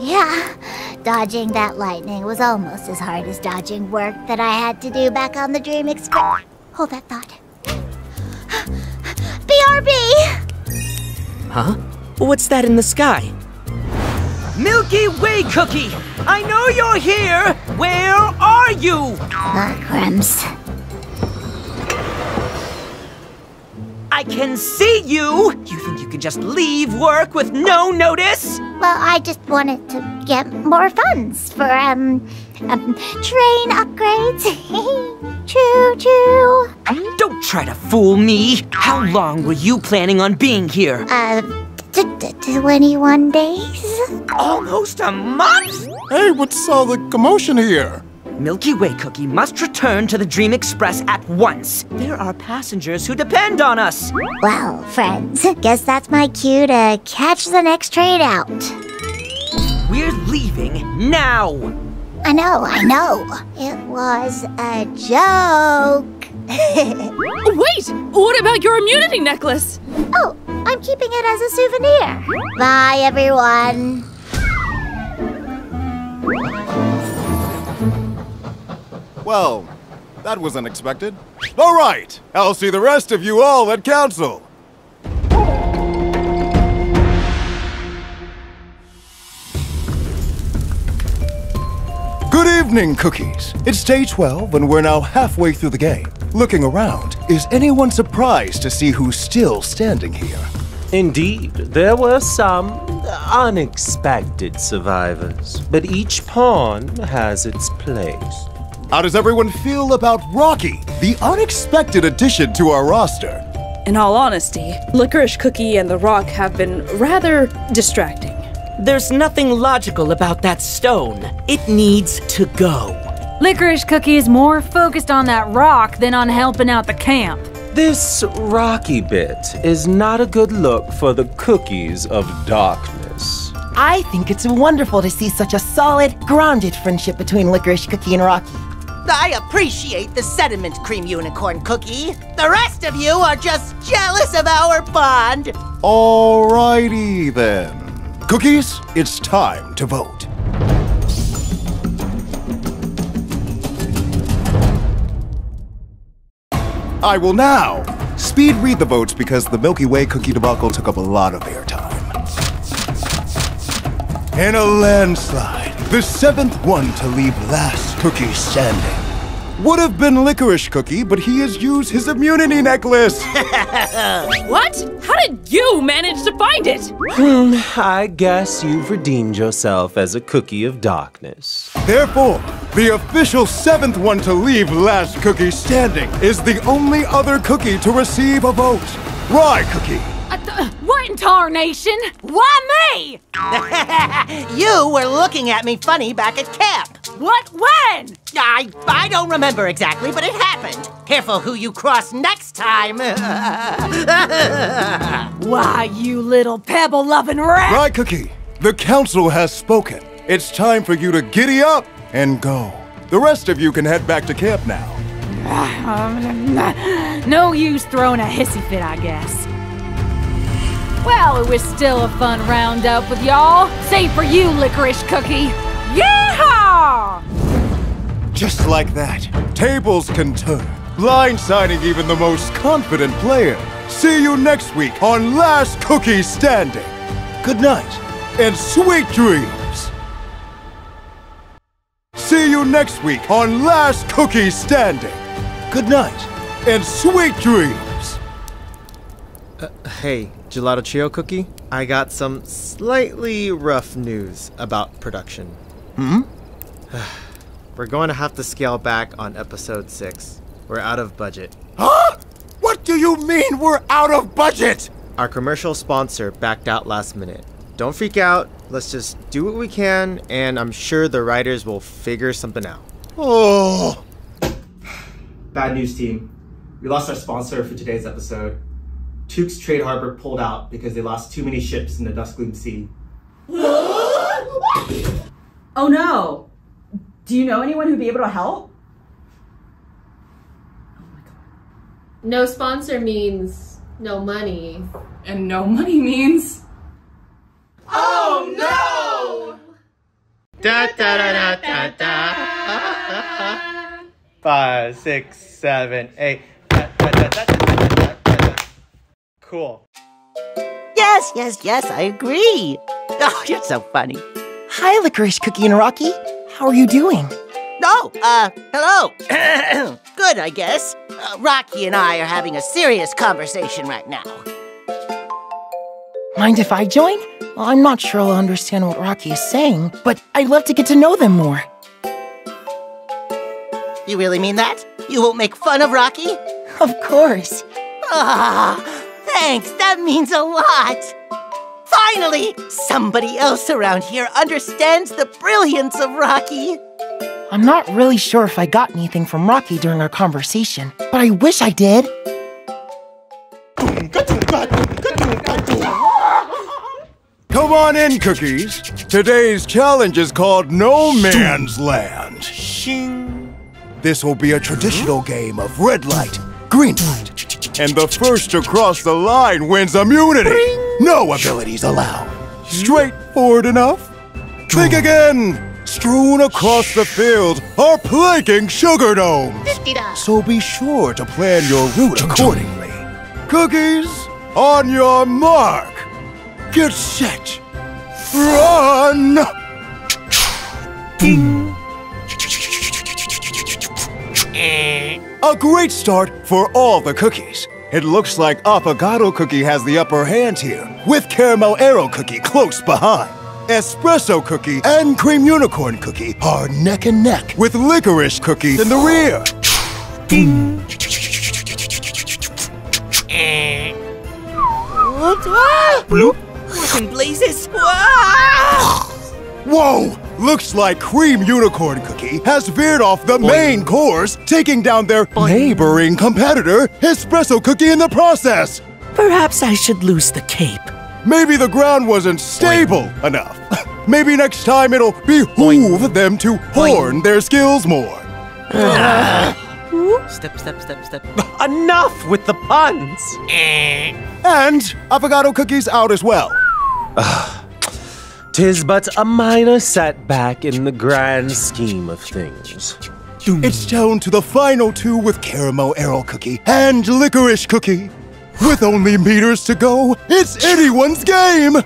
Yeah, dodging that lightning was almost as hard as dodging work that I had to do back on the Dream Express. Hold that thought. BRB! Huh? What's that in the sky? Milky Way Cookie! I know you're here! Where are you? Ah, crumbs. I can see you! You think you can just leave work with no notice? Well, I just wanted to get more funds for, um, um train upgrades. choo choo. Don't try to fool me! How long were you planning on being here? Uh, 21 days? Almost a month? Hey, what's all the commotion here? Milky Way Cookie must return to the Dream Express at once. There are passengers who depend on us. Well, friends, guess that's my cue to catch the next train out. We're leaving now. I know, I know. It was a joke. Wait! What about your immunity necklace? Oh, I'm keeping it as a souvenir. Bye, everyone. Well, that was unexpected. All right, I'll see the rest of you all at Council. Evening, Cookies. It's day 12 and we're now halfway through the game. Looking around, is anyone surprised to see who's still standing here? Indeed, there were some unexpected survivors, but each pawn has its place. How does everyone feel about Rocky, the unexpected addition to our roster? In all honesty, Licorice Cookie and The Rock have been rather distracting. There's nothing logical about that stone. It needs to go. Licorice Cookie is more focused on that rock than on helping out the camp. This rocky bit is not a good look for the cookies of darkness. I think it's wonderful to see such a solid, grounded friendship between Licorice Cookie and Rocky. I appreciate the sediment cream unicorn cookie. The rest of you are just jealous of our bond. Alrighty then. Cookies, it's time to vote. I will now speed read the votes because the Milky Way cookie debacle took up a lot of airtime. In a landslide, the seventh one to leave last cookie standing would have been Licorice Cookie, but he has used his immunity necklace. what? How did you manage to find it? Hmm, I guess you've redeemed yourself as a cookie of darkness. Therefore, the official seventh one to leave last cookie standing is the only other cookie to receive a vote. Rye Cookie. Uh, what in tarnation? Why me? you were looking at me funny back at camp. What? When? I I don't remember exactly, but it happened. Careful who you cross next time. Why, you little pebble-loving rat! Rye Cookie, the council has spoken. It's time for you to giddy up and go. The rest of you can head back to camp now. no use throwing a hissy fit, I guess. Well, it was still a fun roundup with y'all. Save for you, Licorice Cookie. Yeehaw! Just like that, tables can turn, blindsiding even the most confident player. See you next week on Last Cookie Standing. Good night and sweet dreams. See you next week on Last Cookie Standing. Good night and sweet dreams. Uh, hey, Gelato Trio Cookie, I got some slightly rough news about production. Hmm? We're going to have to scale back on episode 6. We're out of budget. Huh? What do you mean we're out of budget? Our commercial sponsor backed out last minute. Don't freak out. Let's just do what we can, and I'm sure the writers will figure something out. Oh. Bad news, team. We lost our sponsor for today's episode. Tukes Trade Harbor pulled out because they lost too many ships in the Duskgleam Sea. oh no! Do you know anyone who'd be able to help? No sponsor means no money. And no money means... Oh no! Da da da da da da. Five, six, seven, eight. Da, da, da, da, da, da, da. Cool. Yes, yes, yes, I agree. Oh, you're so funny. Hi, Licorice Cookie and Rocky. How are you doing? Oh, uh, hello. Good, I guess. Uh, Rocky and I are having a serious conversation right now. Mind if I join? Well, I'm not sure I'll understand what Rocky is saying, but I'd love to get to know them more. You really mean that? You won't make fun of Rocky? Of course. Ah, thanks. That means a lot. Finally, somebody else around here understands the brilliance of Rocky. I'm not really sure if I got anything from Rocky during our conversation, but I wish I did. Come on in, cookies. Today's challenge is called No Man's Land. This will be a traditional game of red light, green light, and the first to cross the line wins immunity. No abilities allowed. Straightforward enough? Think again. Strewn across the field are plaguing sugar domes. So be sure to plan your route accordingly. Cookies, on your mark. Get set. Run! A great start for all the cookies. It looks like Affogato Cookie has the upper hand here, with Caramel Arrow Cookie close behind. Espresso Cookie and Cream Unicorn Cookie are neck and neck, with Licorice Cookie in the rear. Bloop. What in blazes? Whoa! Looks like Cream Unicorn Cookie has veered off the main course, taking down their neighboring competitor, Espresso Cookie, in the process. Perhaps I should lose the cape. Maybe the ground wasn't stable enough. Maybe next time it'll behoove them to horn their skills more. Step, step, step, step. Enough with the puns! And Affogato cookies out as well. Ah. Tis but a minor setback in the grand scheme of things. It's down to the final two with caramel arrow cookie and licorice cookie. With only meters to go, it's anyone's game.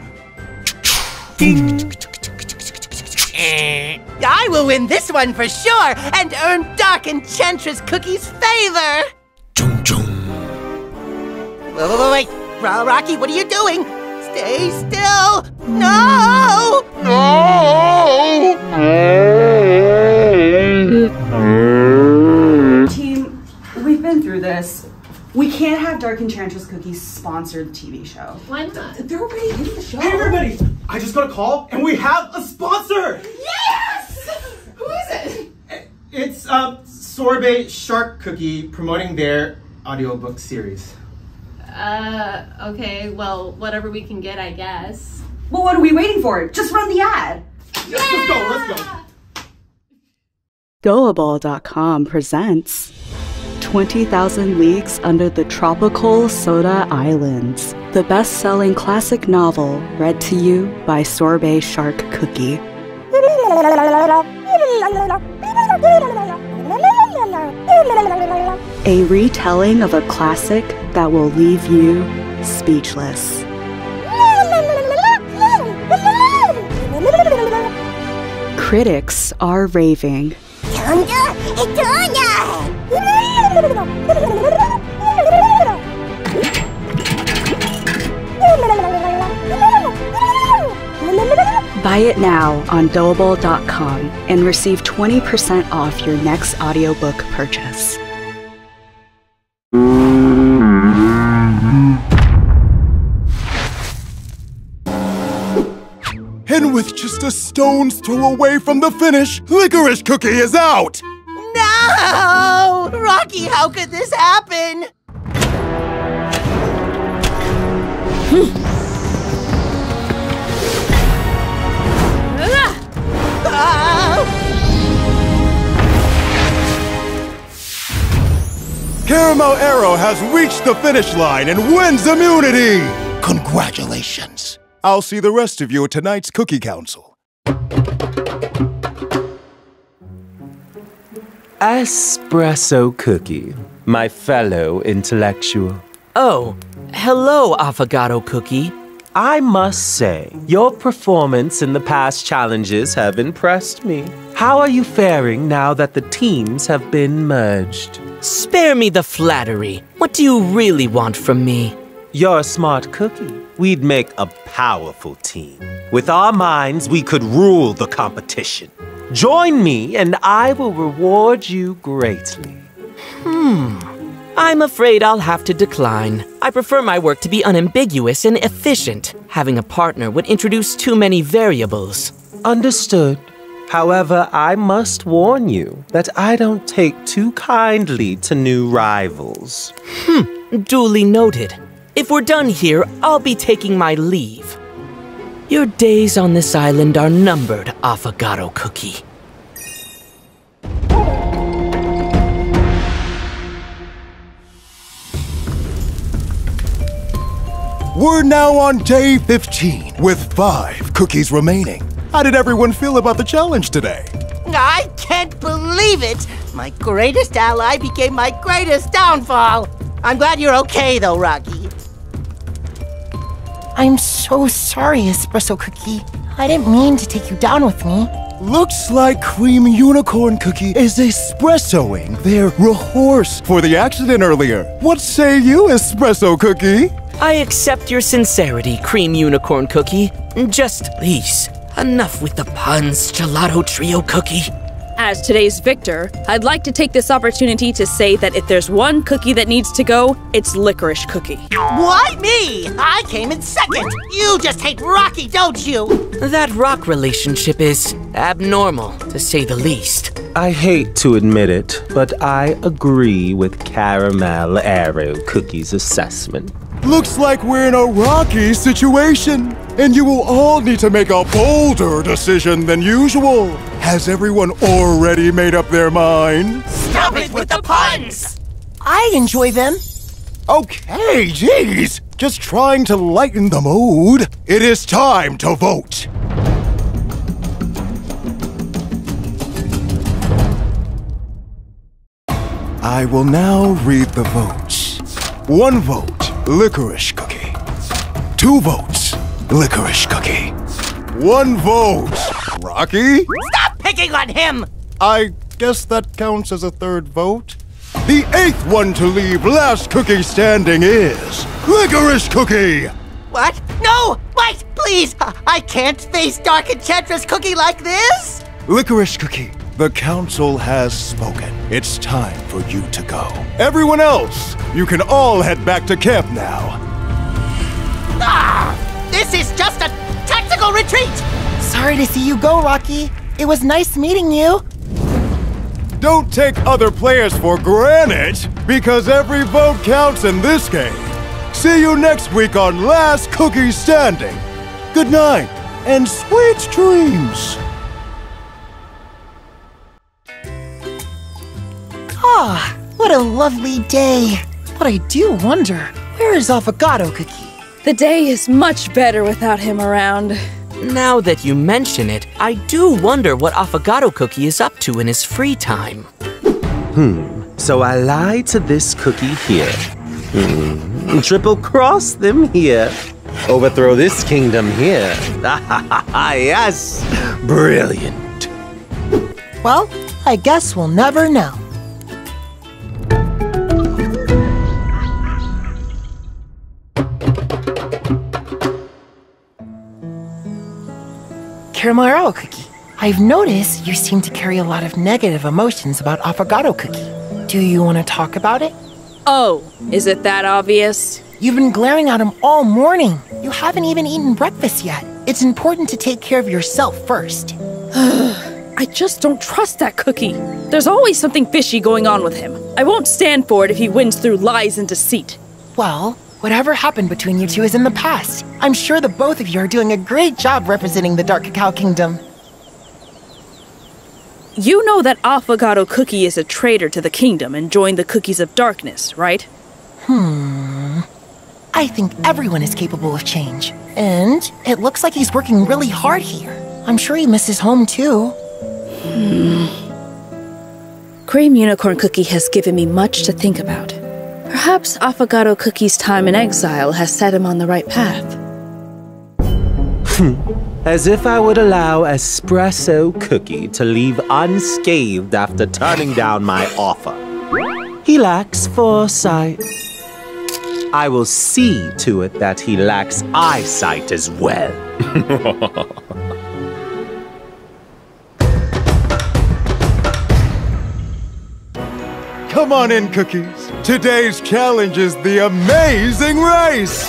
Eh, I will win this one for sure and earn Dark Enchantress Cookie's favor. Wait, wait, wait, wait. Rocky, what are you doing? Stay still. No! No! Team, we've been through this. We can't have Dark Enchantress Cookies sponsor the TV show. Why not? They're already in the show. Hey everybody! I just got a call and we have a sponsor! Yes! Who is it? It's uh, Sorbet Shark Cookie promoting their audiobook series. Uh, okay, well, whatever we can get, I guess. Well, what are we waiting for? Just run the ad. Yes, let's go, let's go. Doable.com presents 20,000 Leagues Under the Tropical Soda Islands, the best selling classic novel read to you by Sorbet Shark Cookie. A retelling of a classic that will leave you speechless. Critics are raving. Buy it now on Doable.com and receive 20% off your next audiobook purchase. Just a stone's throw away from the finish, Licorice Cookie is out! No! Rocky, how could this happen? Caramel Arrow has reached the finish line and wins immunity! Congratulations! I'll see the rest of you at tonight's Cookie Council. Espresso Cookie, my fellow intellectual. Oh, hello, Affogato Cookie. I must say, your performance in the past challenges have impressed me. How are you faring now that the teams have been merged? Spare me the flattery. What do you really want from me? You're a smart cookie. We'd make a powerful team. With our minds, we could rule the competition. Join me, and I will reward you greatly. Hmm. I'm afraid I'll have to decline. I prefer my work to be unambiguous and efficient. Having a partner would introduce too many variables. Understood. However, I must warn you that I don't take too kindly to new rivals. Hmm, duly noted. If we're done here, I'll be taking my leave. Your days on this island are numbered, Affogato Cookie. We're now on day 15, with five cookies remaining. How did everyone feel about the challenge today? I can't believe it! My greatest ally became my greatest downfall! I'm glad you're okay, though, Rocky. I'm so sorry, Espresso Cookie. I didn't mean to take you down with me. Looks like Cream Unicorn Cookie is espressoing their horse for the accident earlier. What say you, Espresso Cookie? I accept your sincerity, Cream Unicorn Cookie. Just please, enough with the puns, Gelato Trio Cookie. As today's victor, I'd like to take this opportunity to say that if there's one cookie that needs to go, it's Licorice Cookie. Why me? I came in second. You just hate Rocky, don't you? That rock relationship is abnormal, to say the least. I hate to admit it, but I agree with Caramel Arrow Cookie's assessment. Looks like we're in a rocky situation, and you will all need to make a bolder decision than usual. Has everyone already made up their mind? Stop it with the puns! I enjoy them. Okay, geez. Just trying to lighten the mood. It is time to vote. I will now read the votes. One vote, licorice cookie. Two votes, licorice cookie. One vote, Rocky? Stop picking on him! I guess that counts as a third vote. The eighth one to leave last cookie standing is Licorice Cookie! What? No! Wait, please! I, I can't face Dark Enchantress Cookie like this! Licorice Cookie, the council has spoken. It's time for you to go. Everyone else, you can all head back to camp now. Ah! This is just a tactical retreat! Sorry to see you go, Rocky. It was nice meeting you. Don't take other players for granted, because every vote counts in this game. See you next week on Last Cookie Standing. Good night, and sweet dreams. Ah, what a lovely day. But I do wonder, where is Affogato Cookie? The day is much better without him around. Now that you mention it, I do wonder what Affogato Cookie is up to in his free time. Hmm, so I lied to this cookie here. Hmm, triple cross them here. Overthrow this kingdom here. yes, brilliant. Well, I guess we'll never know. Caramel Cookie, I've noticed you seem to carry a lot of negative emotions about Affogato Cookie. Do you want to talk about it? Oh, is it that obvious? You've been glaring at him all morning. You haven't even eaten breakfast yet. It's important to take care of yourself first. I just don't trust that cookie. There's always something fishy going on with him. I won't stand for it if he wins through lies and deceit. Well, whatever happened between you two is in the past. I'm sure the both of you are doing a great job representing the Dark Cacao Kingdom. You know that Affogato Cookie is a traitor to the kingdom and joined the Cookies of Darkness, right? Hmm. I think everyone is capable of change. And it looks like he's working really hard here. I'm sure he misses home too. Hmm. Cream Unicorn Cookie has given me much to think about. Perhaps Affogato Cookie's time in exile has set him on the right path. Hmm. As if I would allow Espresso Cookie to leave unscathed after turning down my offer. He lacks foresight. I will see to it that he lacks eyesight as well. Come on in, Cookies. Today's challenge is the amazing race!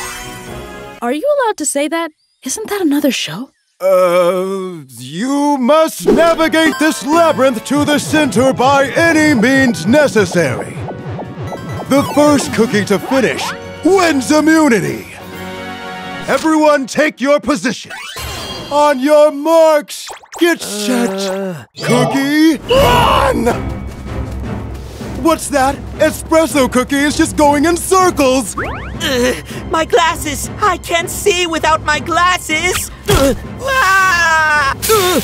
Are you allowed to say that? Isn't that another show? Uh, you must navigate this labyrinth to the center by any means necessary. The first cookie to finish wins immunity. Everyone take your positions. On your marks, get set. Cookie, run! What's that? Espresso Cookie is just going in circles! Ugh, my glasses! I can't see without my glasses! Ugh, ah! Ugh.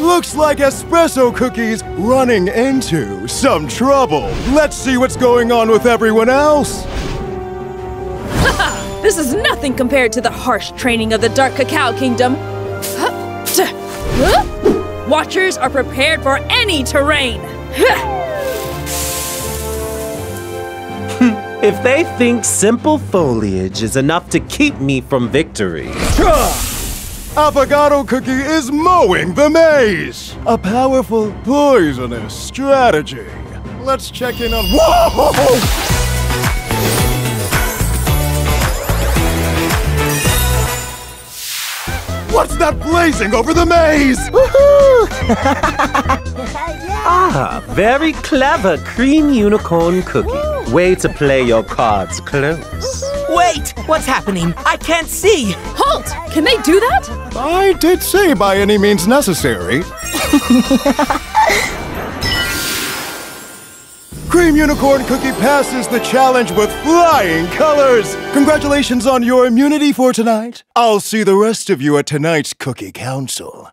Looks like Espresso Cookie's running into some trouble. Let's see what's going on with everyone else. this is nothing compared to the harsh training of the Dark Cacao Kingdom. Watchers are prepared for any terrain. If they think simple foliage is enough to keep me from victory. Affogato Cookie is mowing the maze! A powerful, poisonous strategy. Let's check in on. Whoa! What's that blazing over the maze? ah, very clever cream unicorn cookie. Way to play your cards close. Wait, what's happening? I can't see. Halt! Can they do that? I did say by any means necessary. Cream Unicorn Cookie passes the challenge with flying colors! Congratulations on your immunity for tonight. I'll see the rest of you at tonight's Cookie Council.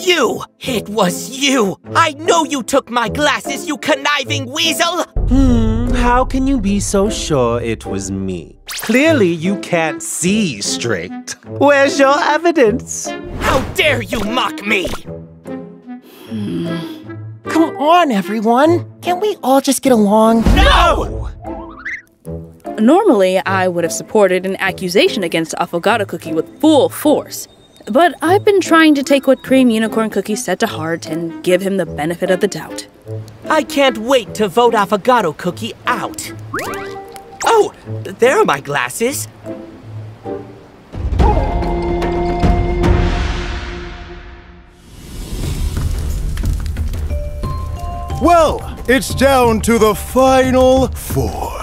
you! It was you! I know you took my glasses, you conniving weasel! Hmm, how can you be so sure it was me? Clearly, you can't see straight. Where's your evidence? How dare you mock me! Come on, everyone. Can't we all just get along? No! Normally, I would have supported an accusation against Affogato Cookie with full force. But I've been trying to take what Cream Unicorn Cookie said to heart and give him the benefit of the doubt. I can't wait to vote Affogato Cookie out. Oh, there are my glasses. Well, it's down to the final four.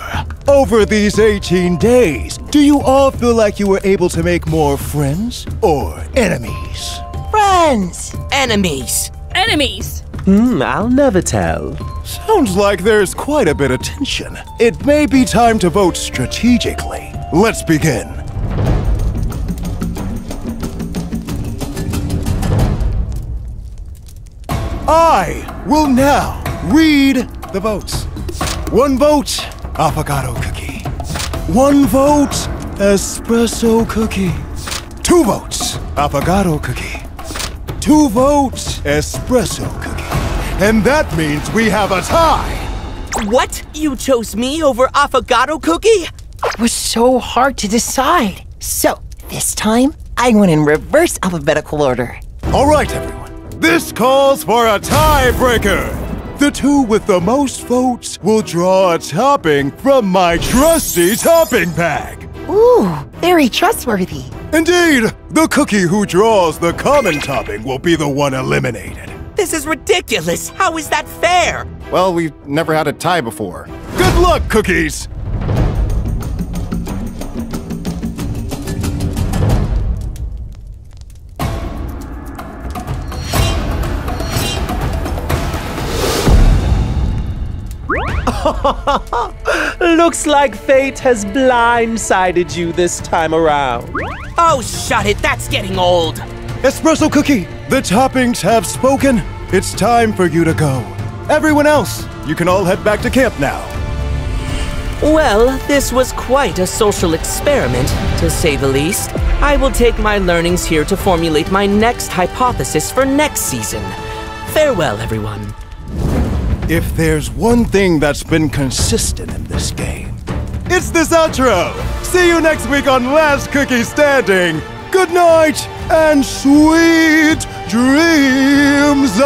Over these 18 days, do you all feel like you were able to make more friends or enemies? Friends! Enemies! Enemies! Hmm, I'll never tell. Sounds like there's quite a bit of tension. It may be time to vote strategically. Let's begin. I will now read the votes. One vote, affogato cookie. One vote, espresso cookie. Two votes, affogato cookie. Two votes, espresso cookie. And that means we have a tie. What? You chose me over Affogato Cookie? It was so hard to decide. So, this time, I went in reverse alphabetical order. All right, everyone. This calls for a tiebreaker. The two with the most votes will draw a topping from my trusty topping bag. Ooh, very trustworthy. Indeed, the cookie who draws the common topping will be the one eliminated. This is ridiculous. How is that fair? Well, we've never had a tie before. Good luck, cookies! Looks like fate has blindsided you this time around. Oh, shut it. That's getting old. Espresso cookie, the toppings have spoken. It's time for you to go. Everyone else, you can all head back to camp now. Well, this was quite a social experiment, to say the least. I will take my learnings here to formulate my next hypothesis for next season. Farewell, everyone. If there's one thing that's been consistent in this game, it's this outro. See you next week on Last Cookie Standing. Good night and sweet dreams.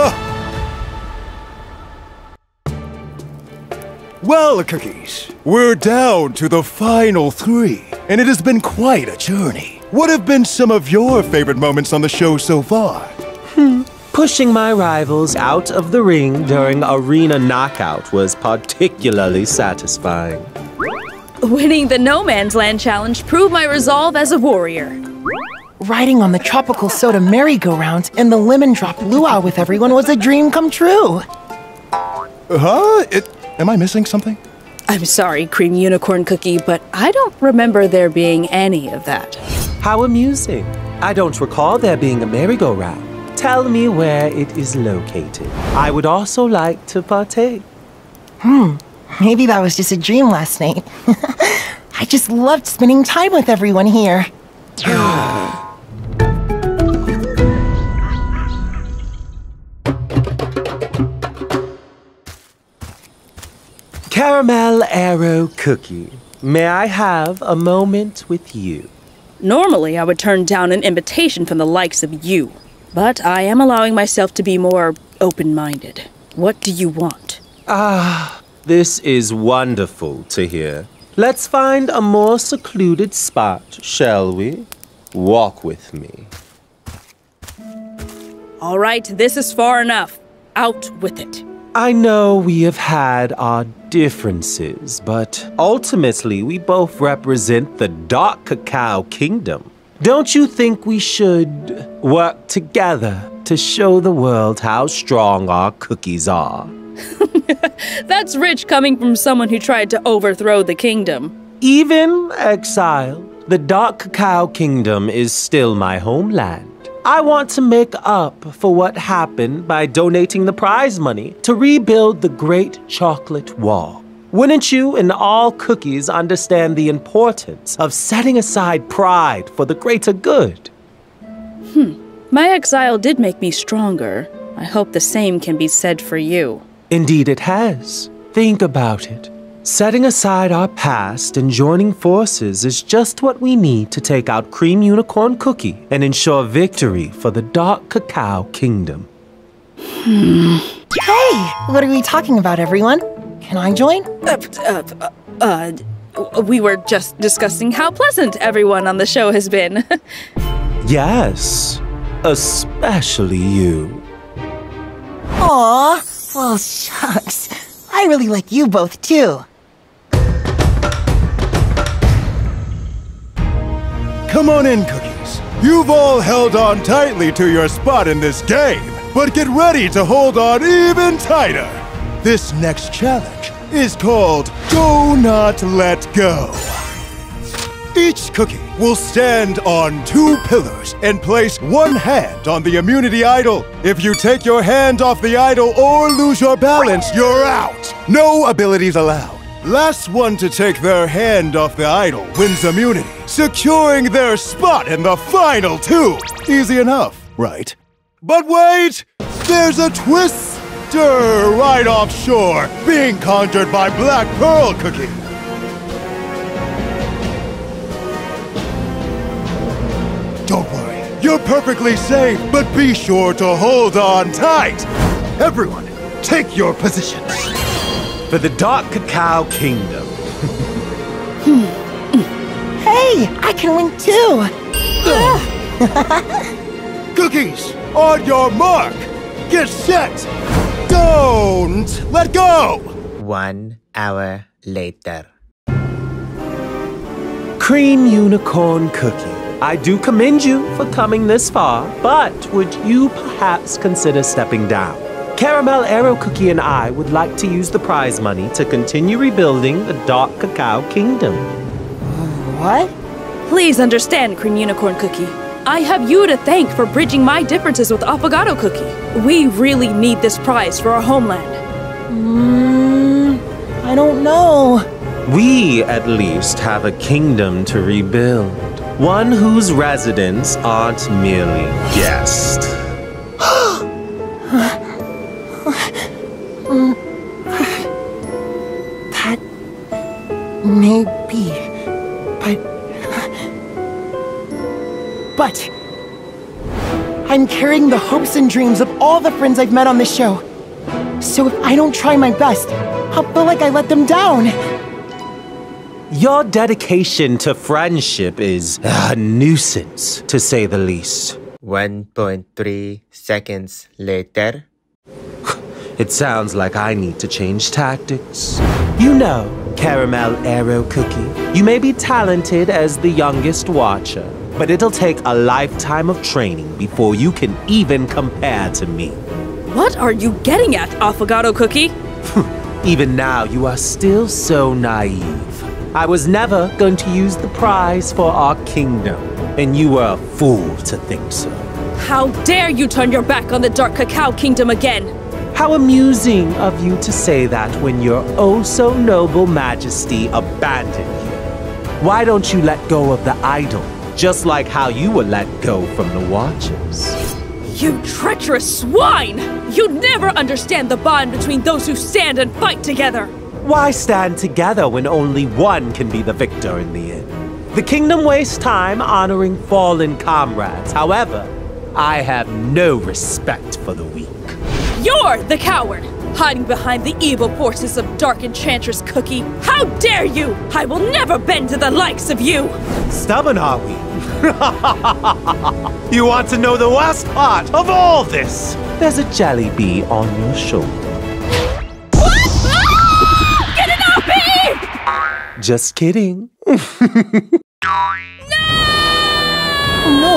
Well, cookies, we're down to the final three, and it has been quite a journey. What have been some of your favorite moments on the show so far? Hmm. Pushing my rivals out of the ring during Arena Knockout was particularly satisfying. Winning the No Man's Land Challenge proved my resolve as a warrior. Riding on the tropical soda merry-go-round and the lemon drop luau with everyone was a dream come true. Huh? It, am I missing something? I'm sorry, Cream Unicorn Cookie, but I don't remember there being any of that. How amusing. I don't recall there being a merry-go-round. Tell me where it is located. I would also like to partake. Hmm, maybe that was just a dream last night. I just loved spending time with everyone here. Caramel Arrow Cookie, may I have a moment with you? Normally, I would turn down an invitation from the likes of you, but I am allowing myself to be more open minded. What do you want? Ah, this is wonderful to hear. Let's find a more secluded spot, shall we? Walk with me. All right, this is far enough. Out with it. I know we have had our differences, but ultimately we both represent the Dark Cacao Kingdom. Don't you think we should work together to show the world how strong our cookies are? That's rich coming from someone who tried to overthrow the kingdom. Even exiled, the Dark Cacao Kingdom is still my homeland. I want to make up for what happened by donating the prize money to rebuild the Great Chocolate Wall. Wouldn't you and all cookies understand the importance of setting aside pride for the greater good? Hmm. My exile did make me stronger. I hope the same can be said for you. Indeed, it has. Think about it. Setting aside our past and joining forces is just what we need to take out Cream Unicorn Cookie and ensure victory for the Dark Cacao Kingdom. Hmm. Hey, what are we talking about, everyone? Can I join? Uh, uh, uh, we were just discussing how pleasant everyone on the show has been. yes, especially you. Aw, well, shucks. I really like you both, too. Come on in, Cookies. You've all held on tightly to your spot in this game, but get ready to hold on even tighter. This next challenge is called Do Not Let Go. Each cookie will stand on two pillars and place one hand on the immunity idol. If you take your hand off the idol or lose your balance, you're out. No abilities allowed. Last one to take their hand off the idol wins immunity, securing their spot in the final two. Easy enough, right? But wait! There's a twister right offshore, being conjured by Black Pearl Cookie. Don't worry, you're perfectly safe, but be sure to hold on tight. Everyone, take your positions. For the Dark Cacao Kingdom. hey, I can win too. Cookies, on your mark, get set, don't let go. One hour later. Cream Unicorn Cookie. I do commend you for coming this far, but would you perhaps consider stepping down? Caramel Arrow Cookie and I would like to use the prize money to continue rebuilding the Dark Cacao Kingdom. What? Please understand, Cream Unicorn Cookie. I have you to thank for bridging my differences with Affogato Cookie. We really need this prize for our homeland. Mm, I don't know. We, at least, have a kingdom to rebuild. One whose residents aren't merely guests. that may be, But. I'm carrying the hopes and dreams of all the friends I've met on this show. So if I don't try my best, I'll feel like I let them down. Your dedication to friendship is a nuisance, to say the least. 1.3 seconds later. It sounds like I need to change tactics. You know, Caramel Arrow Cookie, you may be talented as the youngest watcher, but it'll take a lifetime of training before you can even compare to me. What are you getting at, Affogato Cookie? even now, you are still so naive. I was never going to use the prize for our kingdom, and you were a fool to think so. How dare you turn your back on the Dark Cacao Kingdom again? How amusing of you to say that when your oh so noble majesty abandoned you. Why don't you let go of the idol, just like how you were let go from the Watchers? You treacherous swine! You'd never understand the bond between those who stand and fight together! Why stand together when only one can be the victor in the end? The kingdom wastes time honoring fallen comrades. However, I have no respect for the weak. You're the coward! Hiding behind the evil forces of Dark Enchantress Cookie. How dare you! I will never bend to the likes of you! Stubborn are we? you want to know the worst part of all this? There's a jelly bee on your shoulder. Get it off me! Just kidding. Oh no!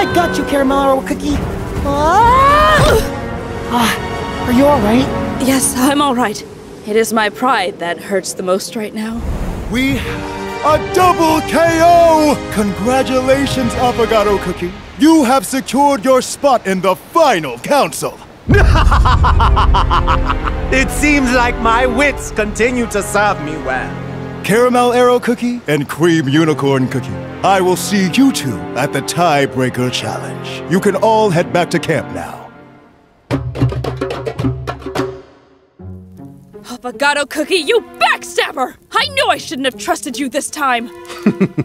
I got you, Caramel Arrow Cookie! Ah! ah, are you alright? Yes, I'm alright. It is my pride that hurts the most right now. We have a double KO! Congratulations, Affogato Cookie. you have secured your spot in the final council. It seems like my wits continue to serve me well. Caramel Arrow Cookie and Cream Unicorn Cookie. I will see you two at the Tiebreaker Challenge. You can all head back to camp now. Affogato Cookie, you backstabber! I knew I shouldn't have trusted you this time.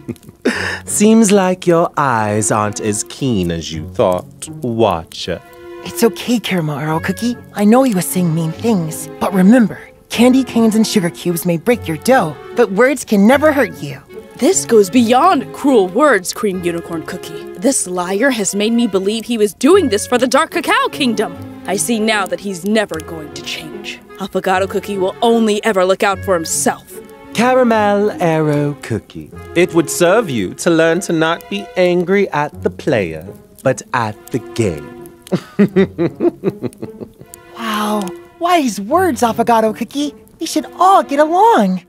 Seems like your eyes aren't as keen as you thought, Watcher. It's okay, Caramel Arrow Cookie. I know he was saying mean things. But remember, candy canes and sugar cubes may break your dough, but words can never hurt you. This goes beyond cruel words, Cream Unicorn Cookie. This liar has made me believe he was doing this for the Dark Cacao Kingdom. I see now that he's never going to change. Affogato Cookie will only ever look out for himself. Caramel Arrow Cookie. It would serve you to learn to not be angry at the player, but at the game. Wow, wise words, Affogato Cookie. We should all get along.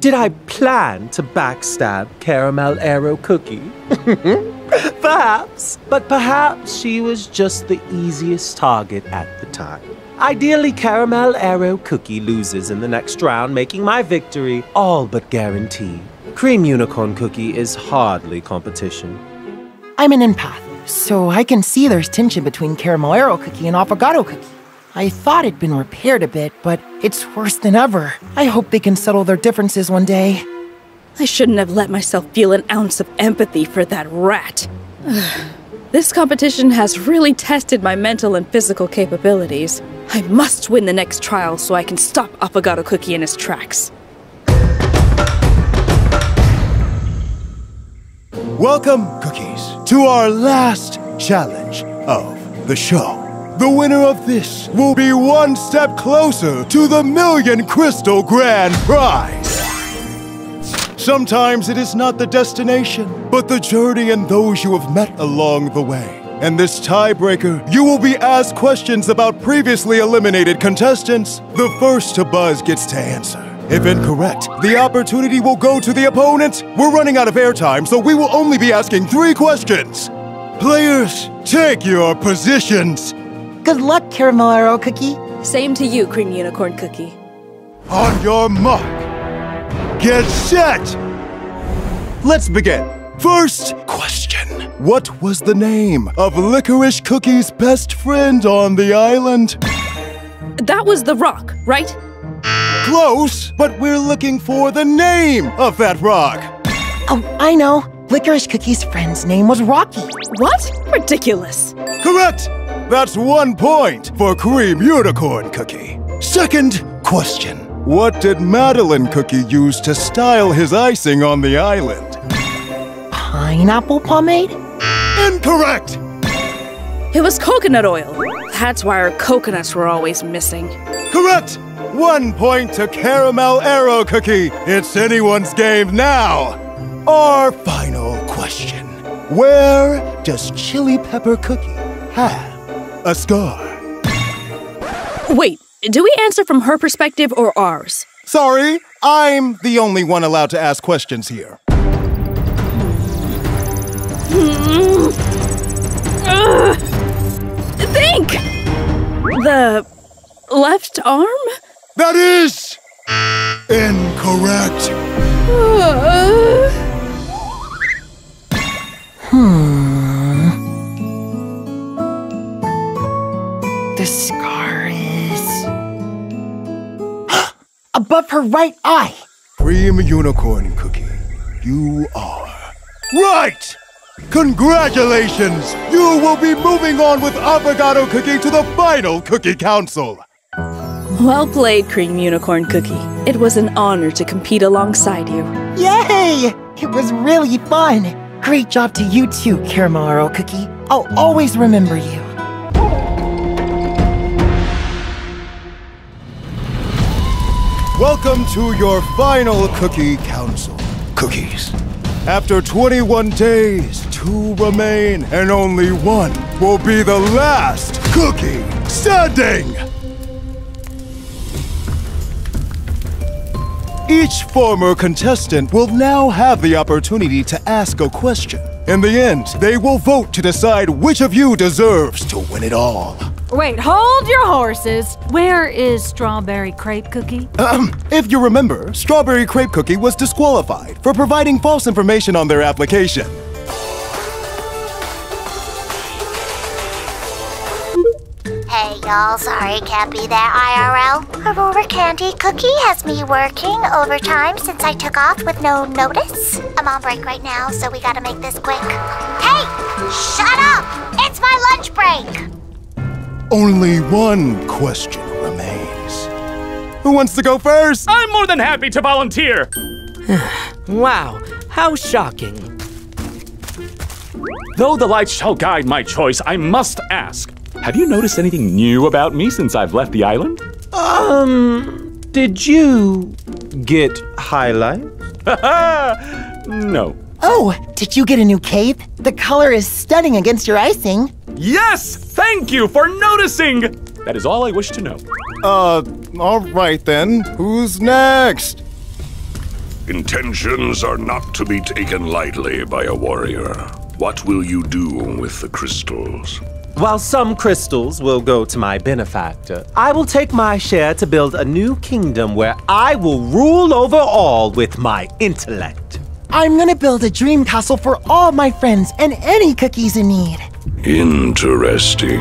Did I plan to backstab Caramel Arrow Cookie? perhaps, but perhaps she was just the easiest target at the time. Ideally, Caramel Arrow Cookie loses in the next round, making my victory all but guaranteed. Cream Unicorn Cookie is hardly competition. I'm an empath, so I can see there's tension between Caramel Arrow Cookie and Affogato Cookie. I thought it'd been repaired a bit, but it's worse than ever. I hope they can settle their differences one day. I shouldn't have let myself feel an ounce of empathy for that rat. this competition has really tested my mental and physical capabilities. I must win the next trial so I can stop Affogato Cookie in his tracks. Welcome, Cookies, to our last challenge of the show. The winner of this will be one step closer to the Million Crystal Grand Prize. Sometimes it is not the destination, but the journey and those you have met along the way. And this tiebreaker, you will be asked questions about previously eliminated contestants. The first to buzz gets to answer. If incorrect, the opportunity will go to the opponent. We're running out of airtime, so we will only be asking three questions. Players, take your positions. Good luck, Caramel Arrow Cookie. Same to you, Cream Unicorn Cookie. On your mark, get set. Let's begin. First question What was the name of Licorice Cookie's best friend on the island? That was the rock, right? Close, but we're looking for the name of that rock. Oh, I know. Licorice Cookie's friend's name was Rocky. What? Ridiculous. Correct! That's one point for Cream Unicorn Cookie. Second question What did Madeleine Cookie use to style his icing on the island? Pineapple pomade? Incorrect! It was coconut oil. That's why our coconuts were always missing. Correct! One point to Caramel Arrow Cookie. It's anyone's game now. Our final question Where does Chili Pepper Cookie have a scar? Wait, do we answer from her perspective or ours? Sorry, I'm the only one allowed to ask questions here. Think! The left arm? That is incorrect. Uh, Hmm. The scar is. above her right eye. Cream Unicorn Cookie, you are right! Congratulations! You will be moving on with Affogato Cookie to the final Cookie Council. well played, Cream Unicorn Cookie. It was an honor to compete alongside you. Yay! It was really fun. Great job to you too, Caramel Arrow Cookie. I'll always remember you. Welcome to your final Cookie Council. Cookies. After 21 days, two remain, and only one will be the last cookie standing! Each former contestant will now have the opportunity to ask a question. In the end, they will vote to decide which of you deserves to win it all. Wait, hold your horses. Where is Strawberry Crepe Cookie? Um, if you remember, Strawberry Crepe Cookie was disqualified for providing false information on their application. Hey y'all, sorry can't be there IRL. Aurora Candy Cookie has me working overtime since I took off with no notice. I'm on break right now, so we gotta make this quick. Hey! Shut up! It's my lunch break! Only one question remains. Who wants to go first? I'm more than happy to volunteer. wow, how shocking. Though the light shall guide my choice, I must ask have you noticed anything new about me since I've left the island? Um, did you get highlights? no. Oh, did you get a new cape? The color is stunning against your icing. Yes! Thank you for noticing! That is all I wish to know. Uh, all right then. Who's next? Intentions are not to be taken lightly by a warrior. What will you do with the crystals? While some crystals will go to my benefactor, I will take my share to build a new kingdom where I will rule over all with my intellect. I'm gonna build a dream castle for all my friends and any cookies in need. Interesting.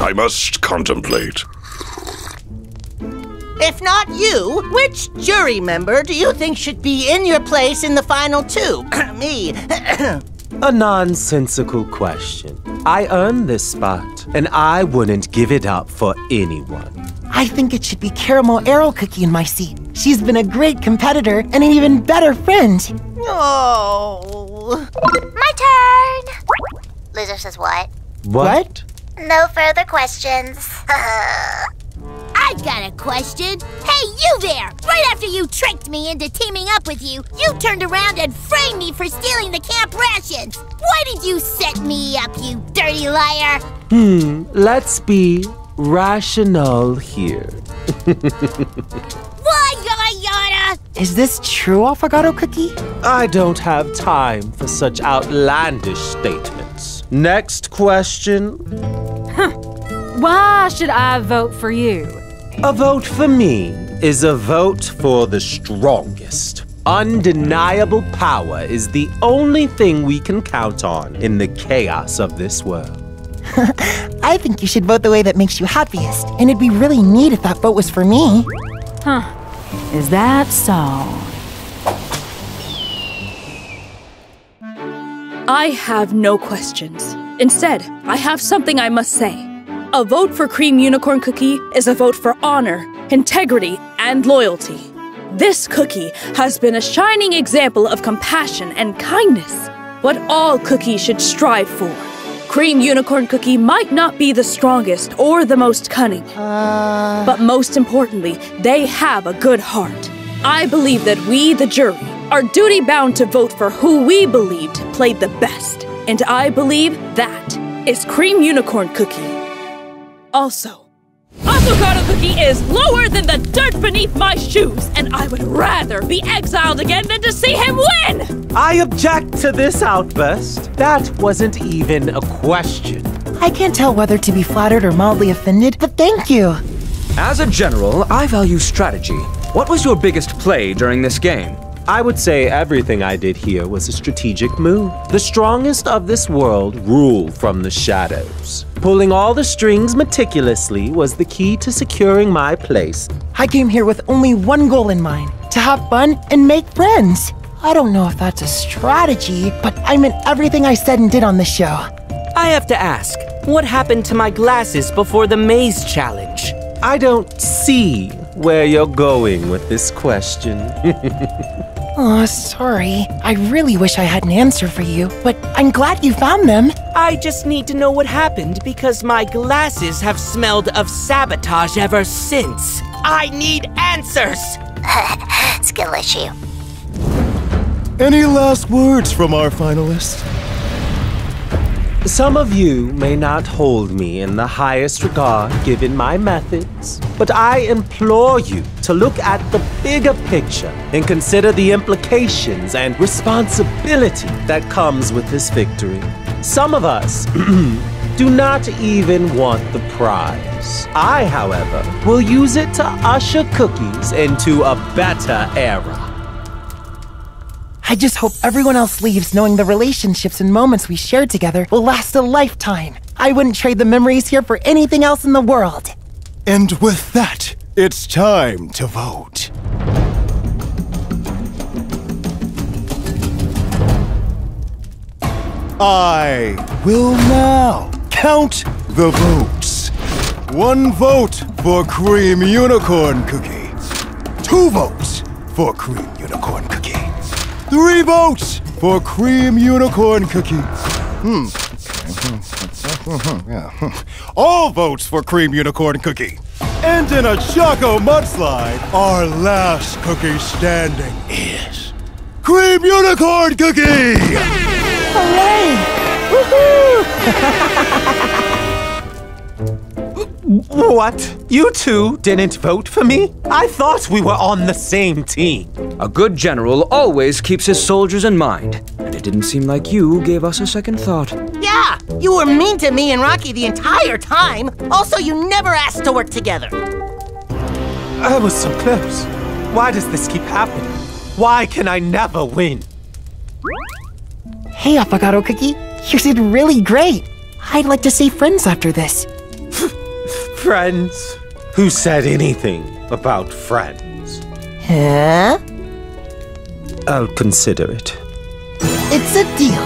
I must contemplate. If not you, which jury member do you think should be in your place in the final two? Me. A nonsensical question. I earned this spot, and I wouldn't give it up for anyone. I think it should be Caramel Arrow Cookie in my seat. She's been a great competitor and an even better friend. Oh. My turn! Loser says what? What? No further questions. I got a question. Hey, you there! Right after you tricked me into teaming up with you, you turned around and framed me for stealing the camp rations. Why did you set me up, you dirty liar? Hmm, let's be rational here. Why, yada yada? Is this true, Affogato Cookie? I don't have time for such outlandish statements. Next question. Huh. Why should I vote for you? A vote for me is a vote for the strongest. Undeniable power is the only thing we can count on in the chaos of this world. I think you should vote the way that makes you happiest, and it'd be really neat if that vote was for me. Huh. Is that so? I have no questions. Instead, I have something I must say. A vote for Cream Unicorn Cookie is a vote for honor, integrity, and loyalty. This cookie has been a shining example of compassion and kindness, what all cookies should strive for. Cream Unicorn Cookie might not be the strongest or the most cunning, uh... but most importantly, they have a good heart. I believe that we, the jury, are duty bound to vote for who we believed played the best, and I believe that is Cream Unicorn Cookie. Also, Affogato Cookie is lower than the dirt beneath my shoes, and I would rather be exiled again than to see him win! I object to this outburst. That wasn't even a question. I can't tell whether to be flattered or mildly offended, but thank you. As a general, I value strategy. What was your biggest play during this game? I would say everything I did here was a strategic move. The strongest of this world rule from the shadows. Pulling all the strings meticulously was the key to securing my place. I came here with only one goal in mind to have fun and make friends. I don't know if that's a strategy, but I meant everything I said and did on the show. I have to ask, what happened to my glasses before the maze challenge? I don't see where you're going with this question. Oh, sorry. I really wish I had an answer for you, but I'm glad you found them. I just need to know what happened because my glasses have smelled of sabotage ever since. I need answers! Skill issue. Any last words from our finalists? Some of you may not hold me in the highest regard given my methods, but I implore you to look at the bigger picture and consider the implications and responsibility that comes with this victory. Some of us do not even want the prize. I, however, will use it to usher cookies into a better era. I just hope everyone else leaves knowing the relationships and moments we shared together will last a lifetime. I wouldn't trade the memories here for anything else in the world. And with that, it's time to vote. I will now count the votes. One vote for Cream Unicorn Cookie. Two votes for Cream Unicorn Cookie. Three votes for Cream Unicorn Cookie. Hmm. All votes for Cream Unicorn Cookie. And in a Choco mudslide, our last cookie standing is Cream Unicorn Cookie! Hooray! What? You two didn't vote for me? I thought we were on the same team. A good general always keeps his soldiers in mind, and it didn't seem like you gave us a second thought. Yeah, you were mean to me and Rocky the entire time. Also, you never asked to work together. I was so close. Why does this keep happening? Why can I never win? Hey, Affogato Cookie, you did really great. I'd like to say friends after this. Friends? Who said anything about friends? Huh? I'll consider it. It's a deal.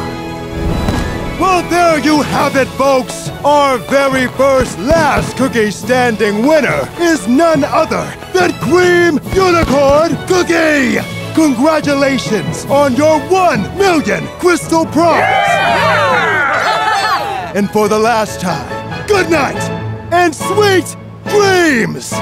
Well, there you have it, folks! Our very first last cookie standing winner is none other than Cream Unicorn Cookie! Congratulations on your one million crystal prize! and for the last time, good night and sweet dreams!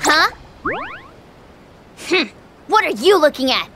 Huh? Hmm, what are you looking at?